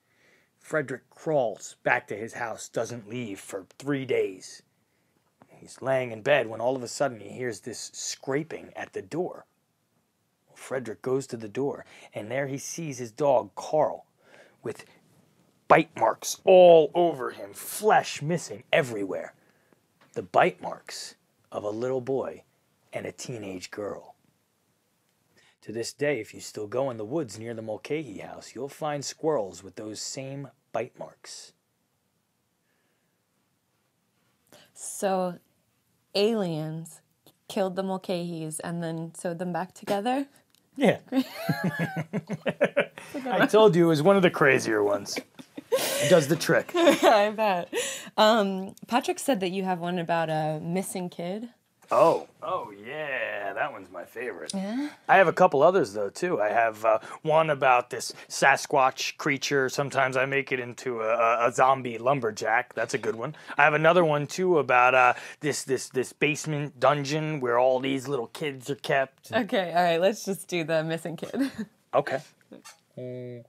Frederick crawls back to his house, doesn't leave for three days. He's laying in bed when all of a sudden he hears this scraping at the door. Frederick goes to the door, and there he sees his dog, Carl, with bite marks all over him, flesh missing everywhere. The bite marks of a little boy and a teenage girl. To this day, if you still go in the woods near the Mulcahy house, you'll find squirrels with those same bite marks. So, aliens killed the Mulcahy's and then sewed them back together? Yeah. I told you it was one of the crazier ones. It does the trick. I bet. Um, Patrick said that you have one about a missing kid. Oh, oh yeah, that one's my favorite. Yeah. I have a couple others though too. I have uh, one about this Sasquatch creature. Sometimes I make it into a, a, a zombie lumberjack. That's a good one. I have another one too about uh, this this this basement dungeon where all these little kids are kept. Okay, all right, let's just do the missing kid. Okay. Mm.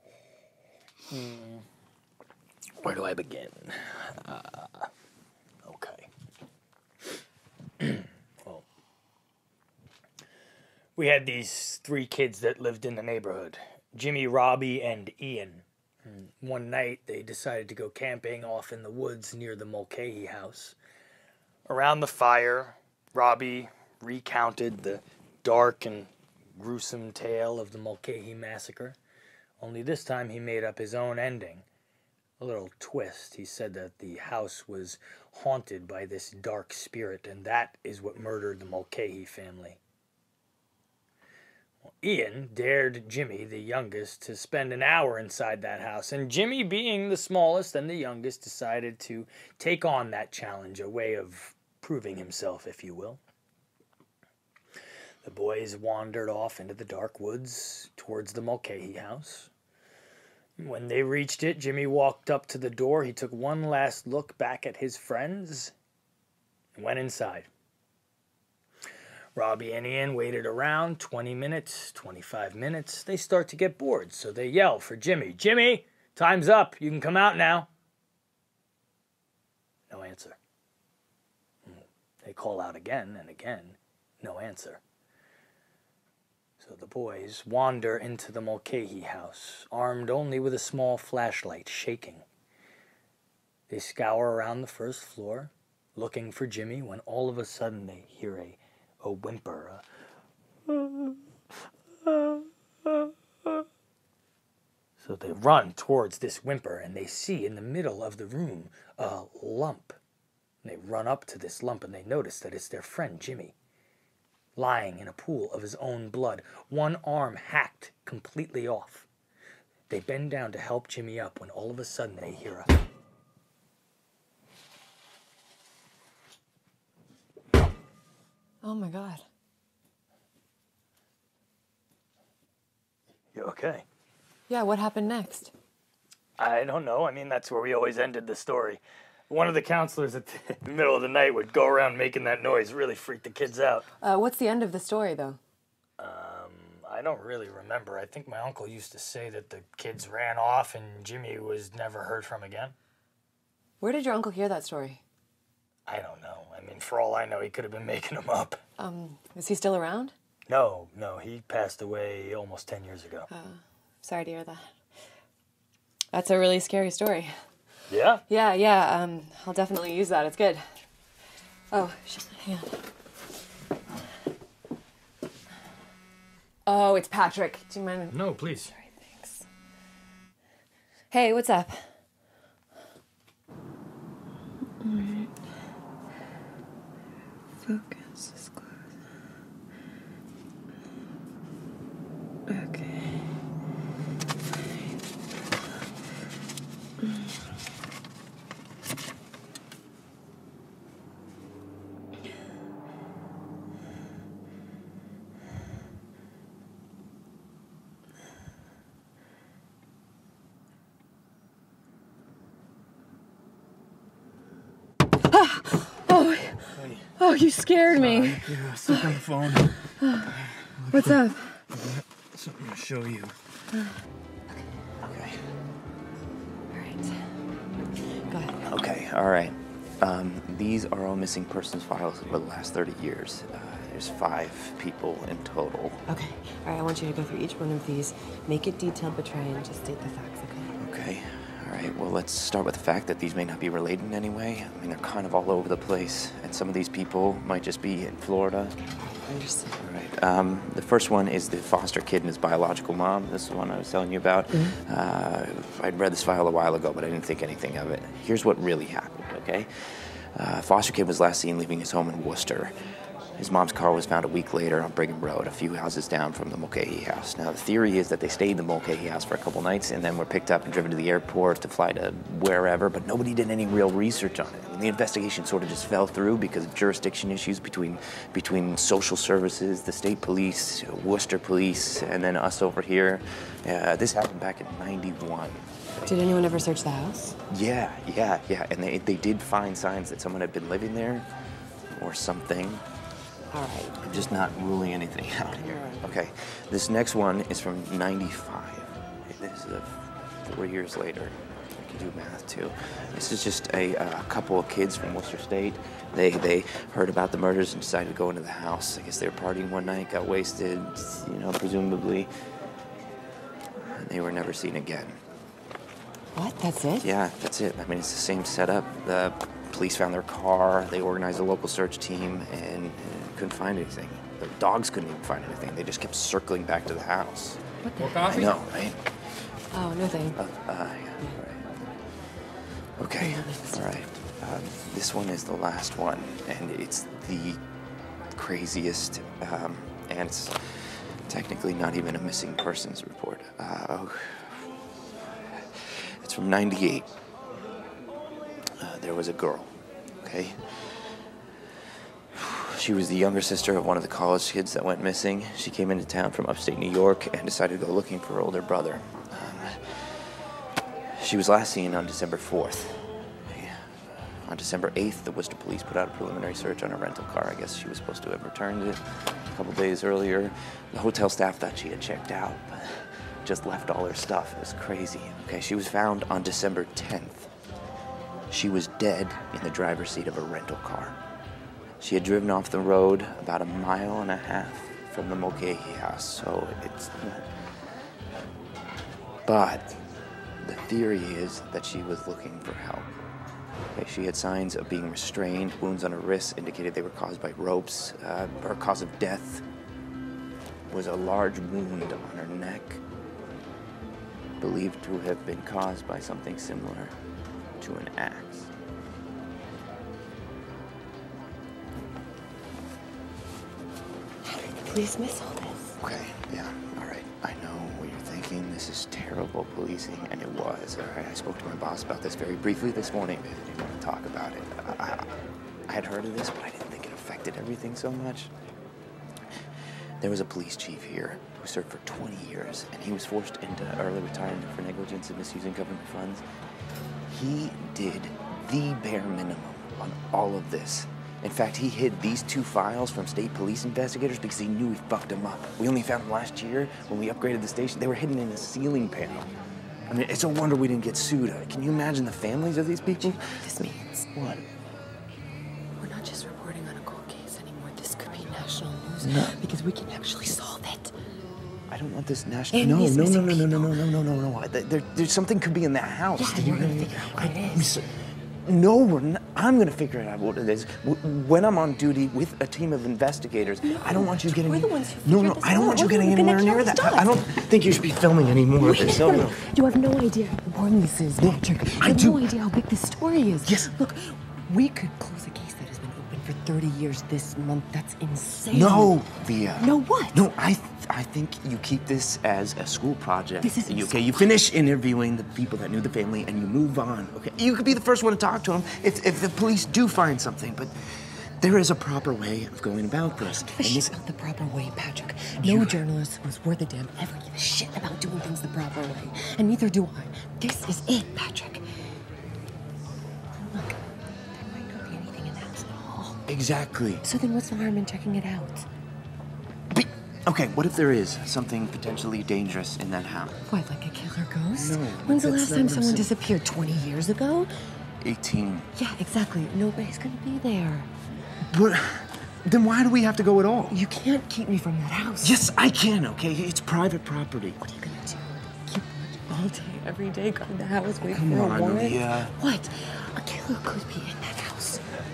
Mm. Where do I begin? Uh, okay. well, we had these three kids that lived in the neighborhood Jimmy, Robbie, and Ian. And One night they decided to go camping off in the woods near the Mulcahy house. Around the fire, Robbie recounted the dark and gruesome tale of the Mulcahy massacre. Only this time he made up his own ending. A little twist. He said that the house was haunted by this dark spirit, and that is what murdered the Mulcahy family. Ian dared Jimmy, the youngest, to spend an hour inside that house, and Jimmy, being the smallest and the youngest, decided to take on that challenge, a way of proving himself, if you will. The boys wandered off into the dark woods towards the Mulcahy house. When they reached it, Jimmy walked up to the door. He took one last look back at his friends and went inside. Robbie and Ian waited around 20 minutes, 25 minutes. They start to get bored, so they yell for Jimmy Jimmy, time's up. You can come out now. No answer. They call out again and again. No answer. So the boys wander into the Mulcahy house, armed only with a small flashlight, shaking. They scour around the first floor, looking for Jimmy, when all of a sudden they hear a, a whimper. a- So they run towards this whimper and they see in the middle of the room a lump. They run up to this lump and they notice that it's their friend Jimmy lying in a pool of his own blood, one arm hacked completely off. They bend down to help Jimmy up when all of a sudden they hear a. Oh my god. You okay? Yeah, what happened next? I don't know. I mean, that's where we always ended the story. One of the counselors at the middle of the night would go around making that noise, really freak the kids out. Uh, what's the end of the story, though? I don't really remember. I think my uncle used to say that the kids ran off and Jimmy was never heard from again. Where did your uncle hear that story? I don't know. I mean, for all I know, he could have been making them up. Um, is he still around? No, no, he passed away almost 10 years ago. Sorry to hear that. That's a really scary story. Yeah? Yeah, yeah. Um, I'll definitely use that. It's good. Oh, shit. Hang on. Oh, it's Patrick. Do you mind? No, please. Sorry, thanks. Hey, what's up? Focus is closed. Okay. Oh, you scared me. Yeah, stuck on the phone. What's up? Something to show you. Okay. Go ahead. Okay, all right. Um, these are all missing persons files over the last 30 years. Uh, there's five people in total. Okay. All right, I want you to go through each one of these. Make it detailed, but try and just state the facts, okay? Okay, all right. Well, let's start with the fact that these may not be related in any way. I mean, they're kind of all over the place, and some of these people might just be in Florida. I understand. All right. Um, the first one is the foster kid and his biological mom. This is the one I was telling you about. Uh, I'd read this file a while ago, but I didn't think anything of it. Here's what really happened, okay? Uh, foster kid was last seen leaving his home in Worcester. His mom's car was found a week later on Brigham Road, a few houses down from the Mulcahy house. Now, the theory is that they stayed in the Mulcahy house for a couple nights and then were picked up and driven to the airport to fly to wherever, but nobody did any real research on it. Mean, the investigation sort of just fell through because of jurisdiction issues between, between social services, the state police, Worcester police, and then us over here. Uh, this happened back in 91. Did anyone ever search the house? Yeah, yeah, yeah. And they, they did find signs that someone had been living there or something. All right. I'm just not ruling anything out here. Okay, this next one is from 95. This is four years later. I can do math too. This is just a uh, couple of kids from Worcester State. They, they heard about the murders and decided to go into the house. I guess they were partying one night, got wasted, you know, presumably. And they were never seen again. What? That's it? Yeah, that's it. I mean, it's the same setup. The police found their car, they organized a local search team, and uh, couldn't find anything. The dogs couldn't even find anything. They just kept circling back to the house. What the I heck? know, right? Oh, no thing. Uh, uh, yeah, all right. Okay, all right. Um, this one is the last one, and it's the craziest, um, and it's technically not even a missing persons report. Uh, oh. It's from 98. Uh, there was a girl, okay? She was the younger sister of one of the college kids that went missing. She came into town from upstate New York and decided to go looking for her older brother. Um, she was last seen on December 4th. On December 8th, the Worcester police put out a preliminary search on her rental car. I guess she was supposed to have returned it a couple days earlier. The hotel staff thought she had checked out, but just left all her stuff. It was crazy. Okay, she was found on December 10th. She was dead in the driver's seat of a rental car. She had driven off the road about a mile and a half from the Mulcahy house, so it's. But the theory is that she was looking for help. She had signs of being restrained. Wounds on her wrists indicated they were caused by ropes. Uh, her cause of death was a large wound on her neck, believed to have been caused by something similar to an axe. Please miss all this. Okay, yeah, all right. I know what you're thinking. This is terrible policing, and it was. All right, I spoke to my boss about this very briefly this morning. They didn't want to talk about it. I, I, I had heard of this, but I didn't think it affected everything so much. There was a police chief here who served for 20 years, and he was forced into early retirement for negligence and misusing government funds. He did the bare minimum on all of this. In fact, he hid these two files from state police investigators because he knew he fucked them up. We only found them last year when we upgraded the station. They were hidden in a ceiling panel. I mean, it's a wonder we didn't get sued. Can you imagine the families of these people? This means What? we're not just reporting on a cold case anymore. This could be national news No. because we can actually solve it. I don't want this national. No, no, no, no, no, no, no, no, no, no, no. There, there- there's something could be in that house. Yeah, you're gonna figure out what it is. No, we're not. I'm gonna figure it out what it is. When I'm on duty with a team of investigators, I don't want you getting. we're the ones who no, no, I don't out. want you getting anywhere near that. I, don't think you should be filming any more of. No, no. You have no idea how important this is, Patrick. You I have do. no idea how big this story is. Yes. Look, we could close a case that has been open for 30 years this month. That's insane. No, Via. No what? No, I, I think you keep this as a school project. This school okay. You finish interviewing the people that knew the family, and you move on. Okay. You could be the first one to talk to them if, if the police do find something, but there is a proper way of going about this. Give a And shit this- about the proper way, Patrick. No journalist was worth a damn ever give a shit about doing things the proper way. And neither do I. This is it, Patrick. Look, there might not be anything in the house at all, Exactly. So then what's the harm in checking it out? Okay, what if there is something potentially dangerous in that house? What, like a killer ghost? No, When's the last time not what I'm someone saying. disappeared? 20 years ago? 18. Yeah, exactly. Nobody's gonna be there. But then why do we have to go at all? You can't keep me from that house. Yes, I can, okay? It's private property. What are you gonna do? Keep watching all day, every day, guard the house, wait Come for on, a warrant? Leah. What? A killer could be in that house.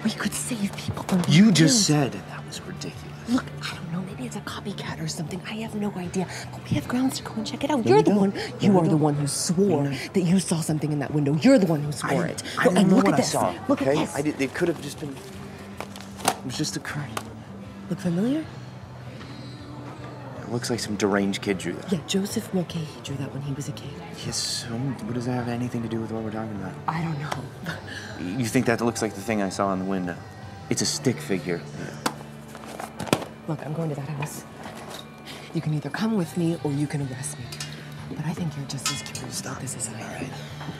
We could save people from You just said that was ridiculous. Look, I don't know. Maybe it's a copycat or something. I have no idea. But we have grounds to go and check it out. No, You're the don't. one. No, You are the one who swore that you saw something in that window. You're the one who swore I, it. I Look, don't and know look what at I this. saw. Look okay, at this. I did, it could have just been. It was just a curtain. Look familiar? It looks like some deranged kid drew that. Yeah, Joseph Mulcahy drew that when he was a kid. Yes. So what does that have anything to do with what we're talking about? I don't know. You think that looks like the thing I saw in the window? It's a stick figure. Look, I'm going to that house. You can either come with me or you can arrest me. But I think you're just as curious about this as I am. All right.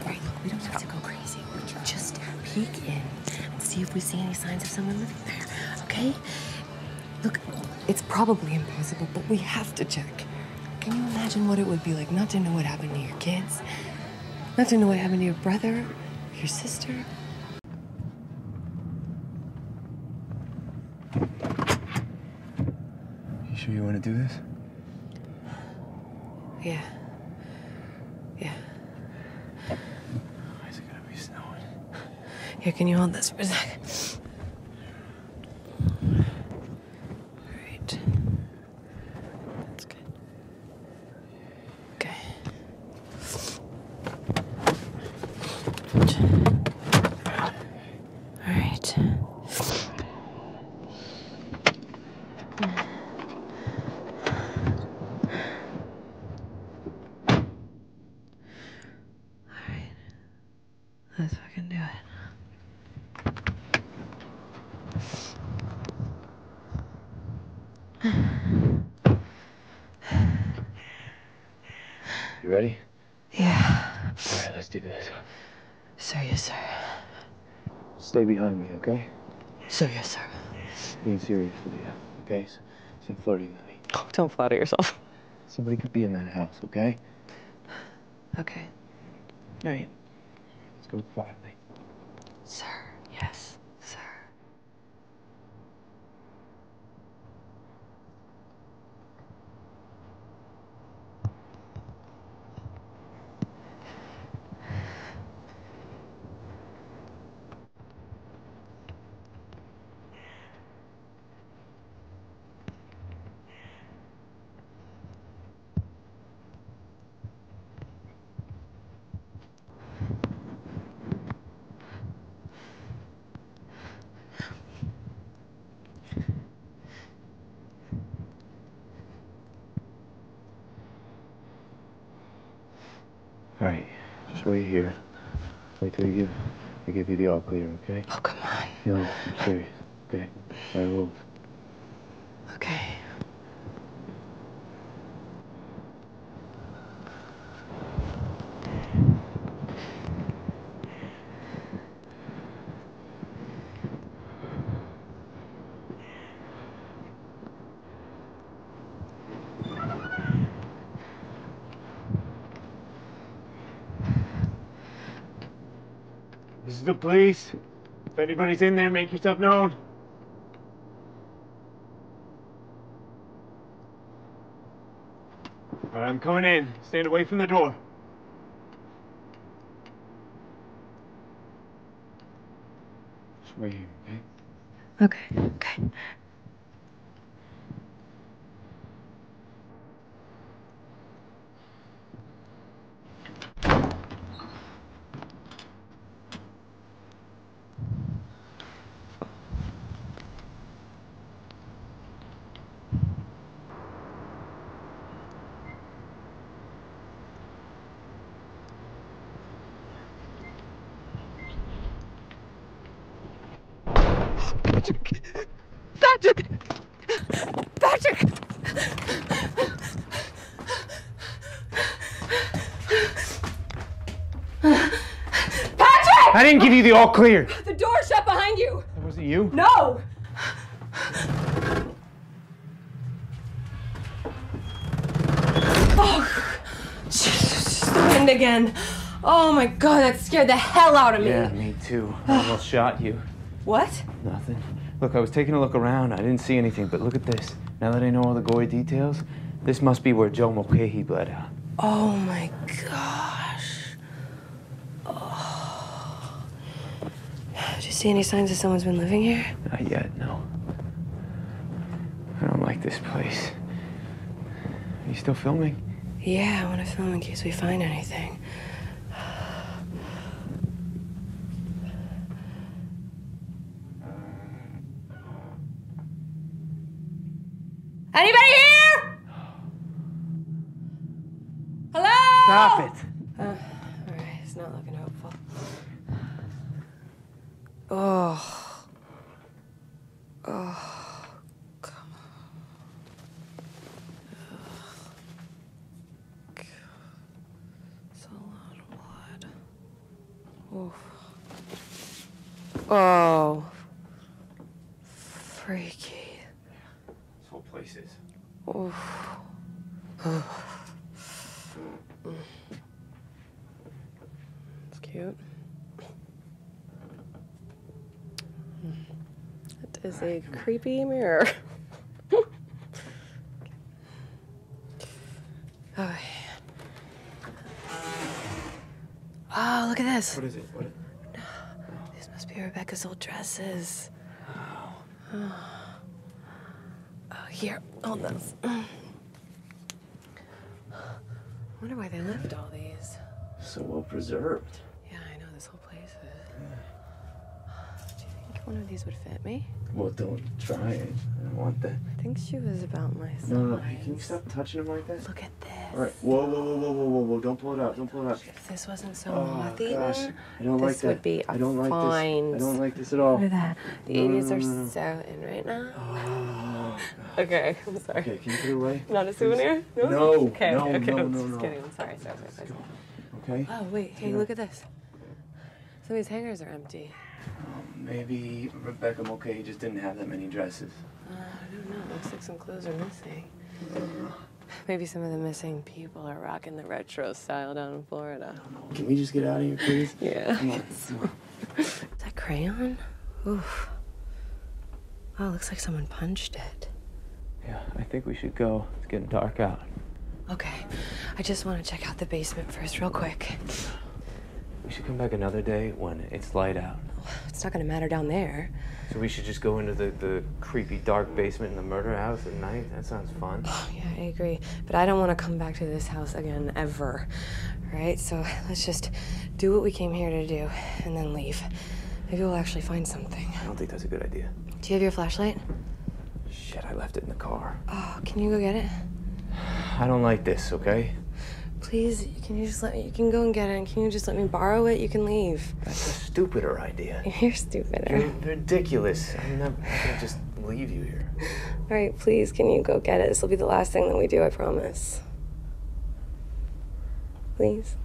Right, look, we don't have to go crazy. We can just peek in and see if we see any signs of someone living there, okay? Look, it's probably impossible, but we have to check. Can you imagine what it would be like not to know what happened to your kids? Not to know what happened to your brother, your sister? You sure you want to do this? Yeah. Yeah. Why is it gonna be snowing? Here, can you hold this for a sec? Alright. That's good. Okay. Alright. Alright. Let's fucking do it. You ready? Yeah. All right, let's do this. Sir, yes, sir. Stay behind me, okay? Sir, yes, sir. Being serious, Leah. Okay? Stop flirting with me. Don't flatter yourself. Somebody could be in that house, okay? Okay. Alright. Let's go quietly. Sir, yes, sir. All right, just wait here. Wait till you give, I give you the all clear, okay? Oh, come on. No, I'm serious. Okay. All right, move. Okay. Police. If anybody's in there, make yourself known. All right, I'm coming in. Stand away from the door. Just all clear. The door shut behind you. Wasn't you? No. Oh, Jesus, the wind again. Oh my god, that scared the hell out of me. Yeah, me too. I almost shot you. What? Nothing. Look, I was taking a look around. I didn't see anything, but look at this. Now that I know all the gory details, this must be where Joe Mulcahy bled out. Oh my god. See any signs that someone's been living here? Not yet, no. I don't like this place. Are you still filming? Yeah, I want to film in case we find anything. Anybody here? Hello? Stop it. Uh, all right, it's not looking hopeful. Oh. Oh. Come on. It's a lot of blood. Oof. Oh. Freaky. This whole place is. Oof. It's cute. It is a creepy mirror. oh, oh, look at this. What is it? What? These must be Rebecca's old dresses. Oh, oh here, hold those. I wonder why they left all these. So well preserved. Yeah, I know this whole place is. Do you think one of these would fit me? Well, don't try it. I don't want that. I think she was about my size. No, no, can you stop touching him like that? Look at this. All right. Whoa, whoa, whoa, whoa, whoa, whoa, whoa! Don't pull it out. Don't pull it out. If this wasn't so Oh moth-eaten, gosh, I don't like this that. would be a I don't like fine. this. I don't like this at all. Look at that. The No, no, 80s no, are no, no. so in right now. Oh, Okay, I'm sorry. Okay, can you put it away? Not a souvenir? No, Okay, no, okay, no, I'm no, just no. kidding. I'm sorry, sorry, sorry. Okay. Oh, wait, hey, look at this. Some of these hangers are empty. Maybe Rebecca Mulcahy just didn't have that many dresses. Uh, I don't know. Looks like some clothes are missing. Maybe some of the missing people are rocking the retro style down in Florida. Can we just get out of here, please? Yeah. Come on. Is that crayon? Oof. Oh, looks like someone punched it. Yeah, I think we should go. It's getting dark out. Okay. I just want to check out the basement first, real quick. We should come back another day when it's light out. It's not going to matter down there. So we should just go into the, the creepy dark basement in the murder house at night? That sounds fun. Oh, Yeah, I agree. But I don't want to come back to this house again, ever. Right? So let's just do what we came here to do and then leave. Maybe we'll actually find something. I don't think that's a good idea. Do you have your flashlight? Shit, I left it in the car. Oh, can you go get it? I don't like this, okay? Please, can you just let me? You can go and get it. And can you just let me borrow it? You can leave. That's a stupider idea. You're stupider. You're ridiculous. I'm not, I'm not gonna just leave you here. All right, please, can you go get it? This will be the last thing that we do. I promise. Please.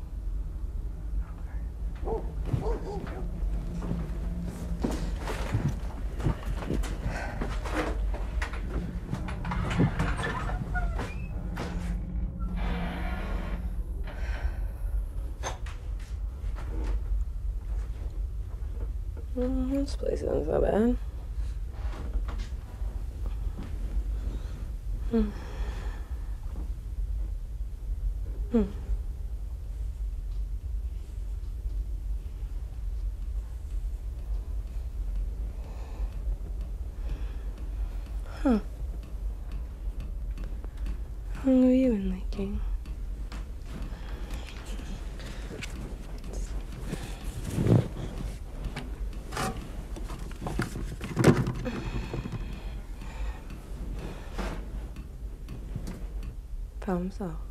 Mm, this place isn't so bad. Hmm. Hmm. Huh. How long have you been leaking? Palms out.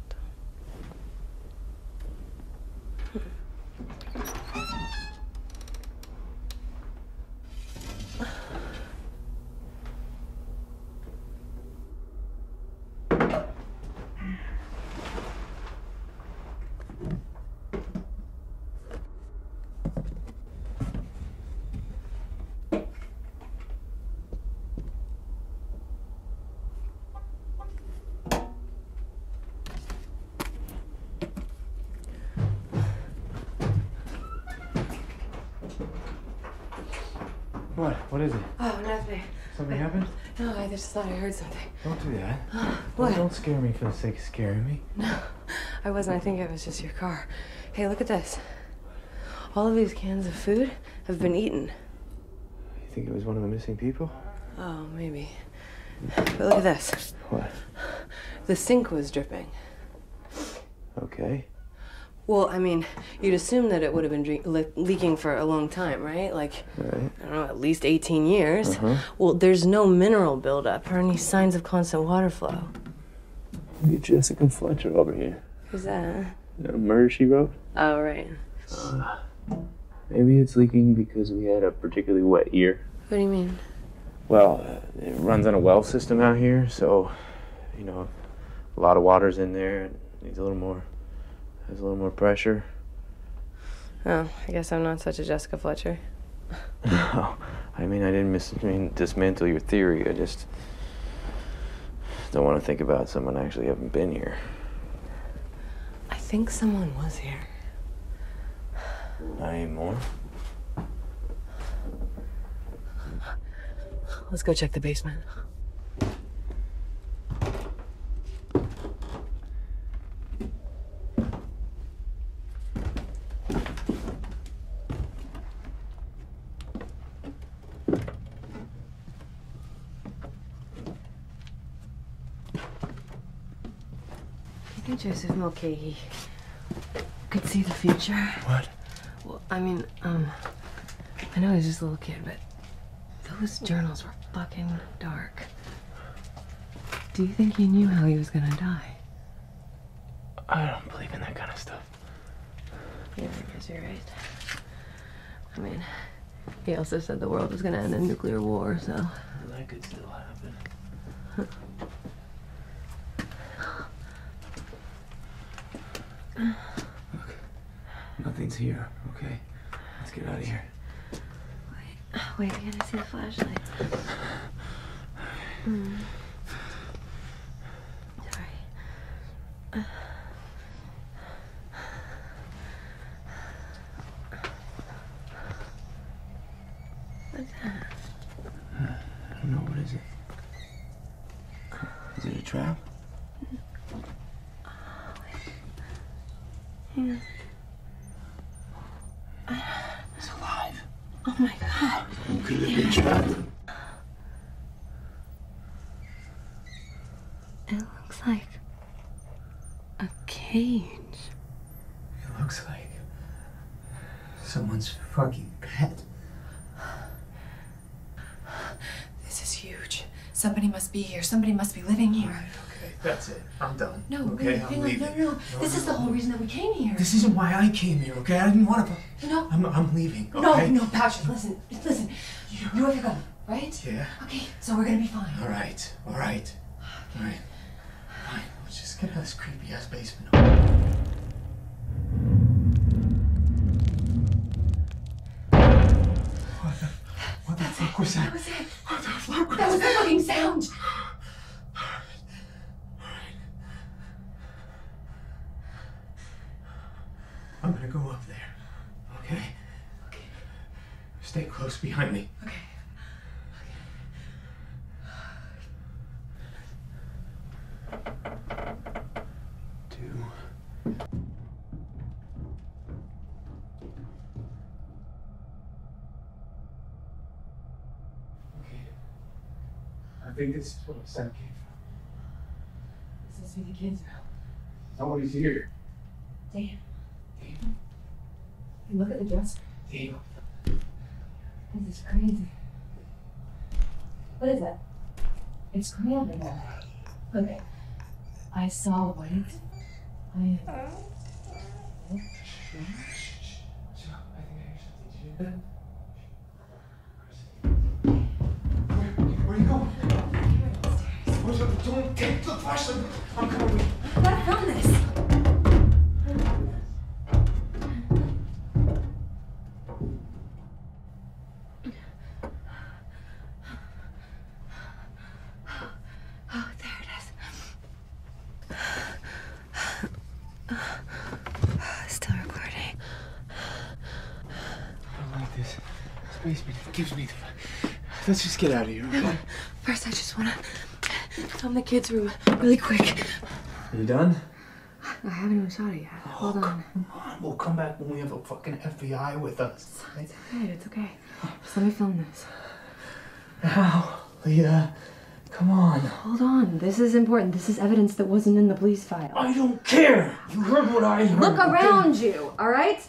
What? What is it? Oh, nothing. Something happened? No, I just thought I heard something. Don't do that. What? Don't, don't scare me for the sake of scaring me. No, I wasn't. I think it was just your car. Hey, look at this. All of these cans of food have been eaten. You think it was one of the missing people? Oh, maybe. But look at this. What? The sink was dripping. Okay. Well, I mean, you'd assume that it would have been dre- le- leaking for a long time, right? Like, Right. I don't know, at least 18 years. Uh-huh. Well, there's no mineral buildup or any signs of constant water flow. At Jessica Fletcher over here. Who's that? A murder she wrote? Oh, right. Maybe it's leaking because we had a particularly wet year. What do you mean? Well, uh, it runs on a well system out here, so, you know, a lot of water's in there. It needs a little more, has a little more pressure. Oh, I guess I'm not such a Jessica Fletcher. No, I mean, I didn't mis- I mean, dismantle your theory. I just don't want to think about someone actually having been here. I think someone was here. Not anymore. Let's go check the basement. Joseph Mulcahy could see the future. What? Well, I mean, um, I know he was just a little kid, but those journals were fucking dark. Do you think he knew how he was gonna die? I don't believe in that kind of stuff. Yeah, I guess you're right. I mean, he also said the world was gonna end in nuclear war, so. That could still happen. Nothing's here, okay? Let's get out of here. Wait, can I gotta see the flashlight? Mm. Sorry. What's that? I don't know, what is it? Is it a trap? Yeah. It's alive. Oh my god. It could have been trapped. It looks like a cage. It looks like someone's fucking pet. This is huge. Somebody must be here. Somebody must be living here. Okay, that's it. I'm done. No, okay, wait, I'm leaving. No, no, no. This is the whole reason that we came here. This isn't why I came here, okay? I didn't want to. No. I'm, I'm leaving. No, okay? no, Patrick, listen. You have your gun, right? Yeah. Okay, so we're gonna be fine. All right. All right. Fine. Let's just get out of this creepy ass basement. What the, what the fuck was that? That was it. What the fuck was That was the fucking sound. I'm gonna go up there. Okay? Okay. Stay close behind me. Okay. Two. Okay. I think this is where the sound came from. This must be the kids' room. Somebody's here. Dan. Dan. Look at the dresser. Damn. This is crazy. What is that? It's cramped in there. Okay. I saw a white. I. Where don't take the flashlight. I'm coming with you. I found this. Oh, there it is. Still recording. I don't like this. This Gives me, gives me. Let's just get out of here. Okay? First, I just wanna film the kids' room really quick. Are you done? I haven't even shot it yet. Oh, hold on. Come on, we'll come back when we have a fucking FBI with us. It's okay. It's okay. Just let me film this. Now, Leah, come on. Hold on. This is important. This is evidence that wasn't in the police file. I don't care. You heard what I heard. Look okay? around you, all right?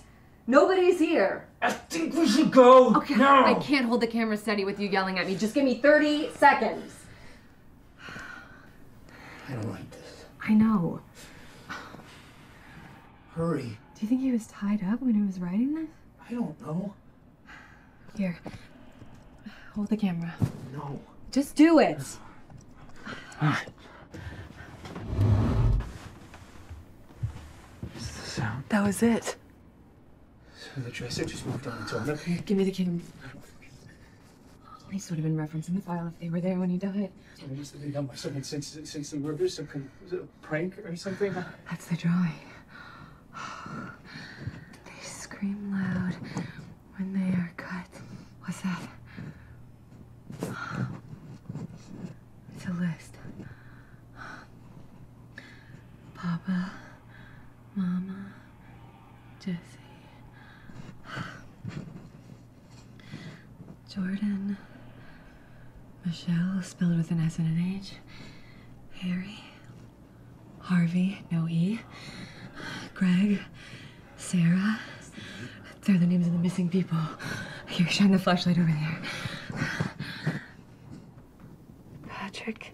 Nobody's here. I think we should go. Okay, now. I can't hold the camera steady with you yelling at me. Just give me 30 seconds. I don't like this. I know. Hurry. Do you think he was tied up when he was writing this? I don't know. Here. Hold the camera. No. Just do it. What's the sound? That was it. So the dresser just moved on its own here. Give me the camera. These would have been referenced in the file if they were there when he died. So it must have been done by someone since since the murder. Some kind a prank or something? That's the drawing. They scream loud when they are cut. What's that? It's a list. Papa, Mama, Jesse, Jordan, Michelle, spelled with an S and an H, Harry, Harvey, no E, Greg, Sarah. They're the names of the missing people. Here, shine the flashlight over there. Patrick.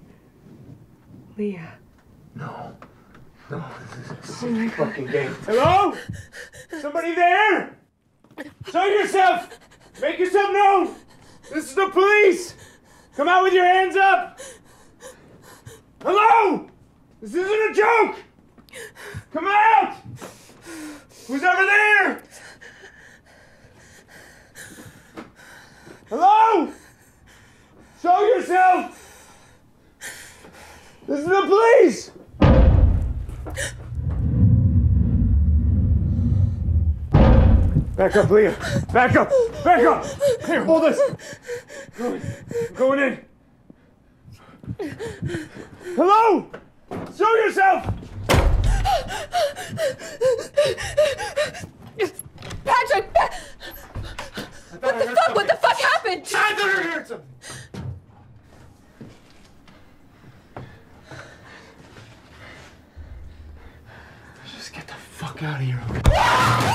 Leah. No. No. This is Oh my a fucking game. Hello? Somebody there? Show yourself! Make yourself known! This is the police! Come out with your hands up! Hello? This isn't a joke! Come out! Who's over there? Hello? Show yourself! This is the police! Back up, Leah. Back up. Back up. Here, hold this. Going, going in. Hello? Show yourself. Patrick! What the fuck? What the fuck happened? I thought I heard something. Just get the fuck out of here. Ah!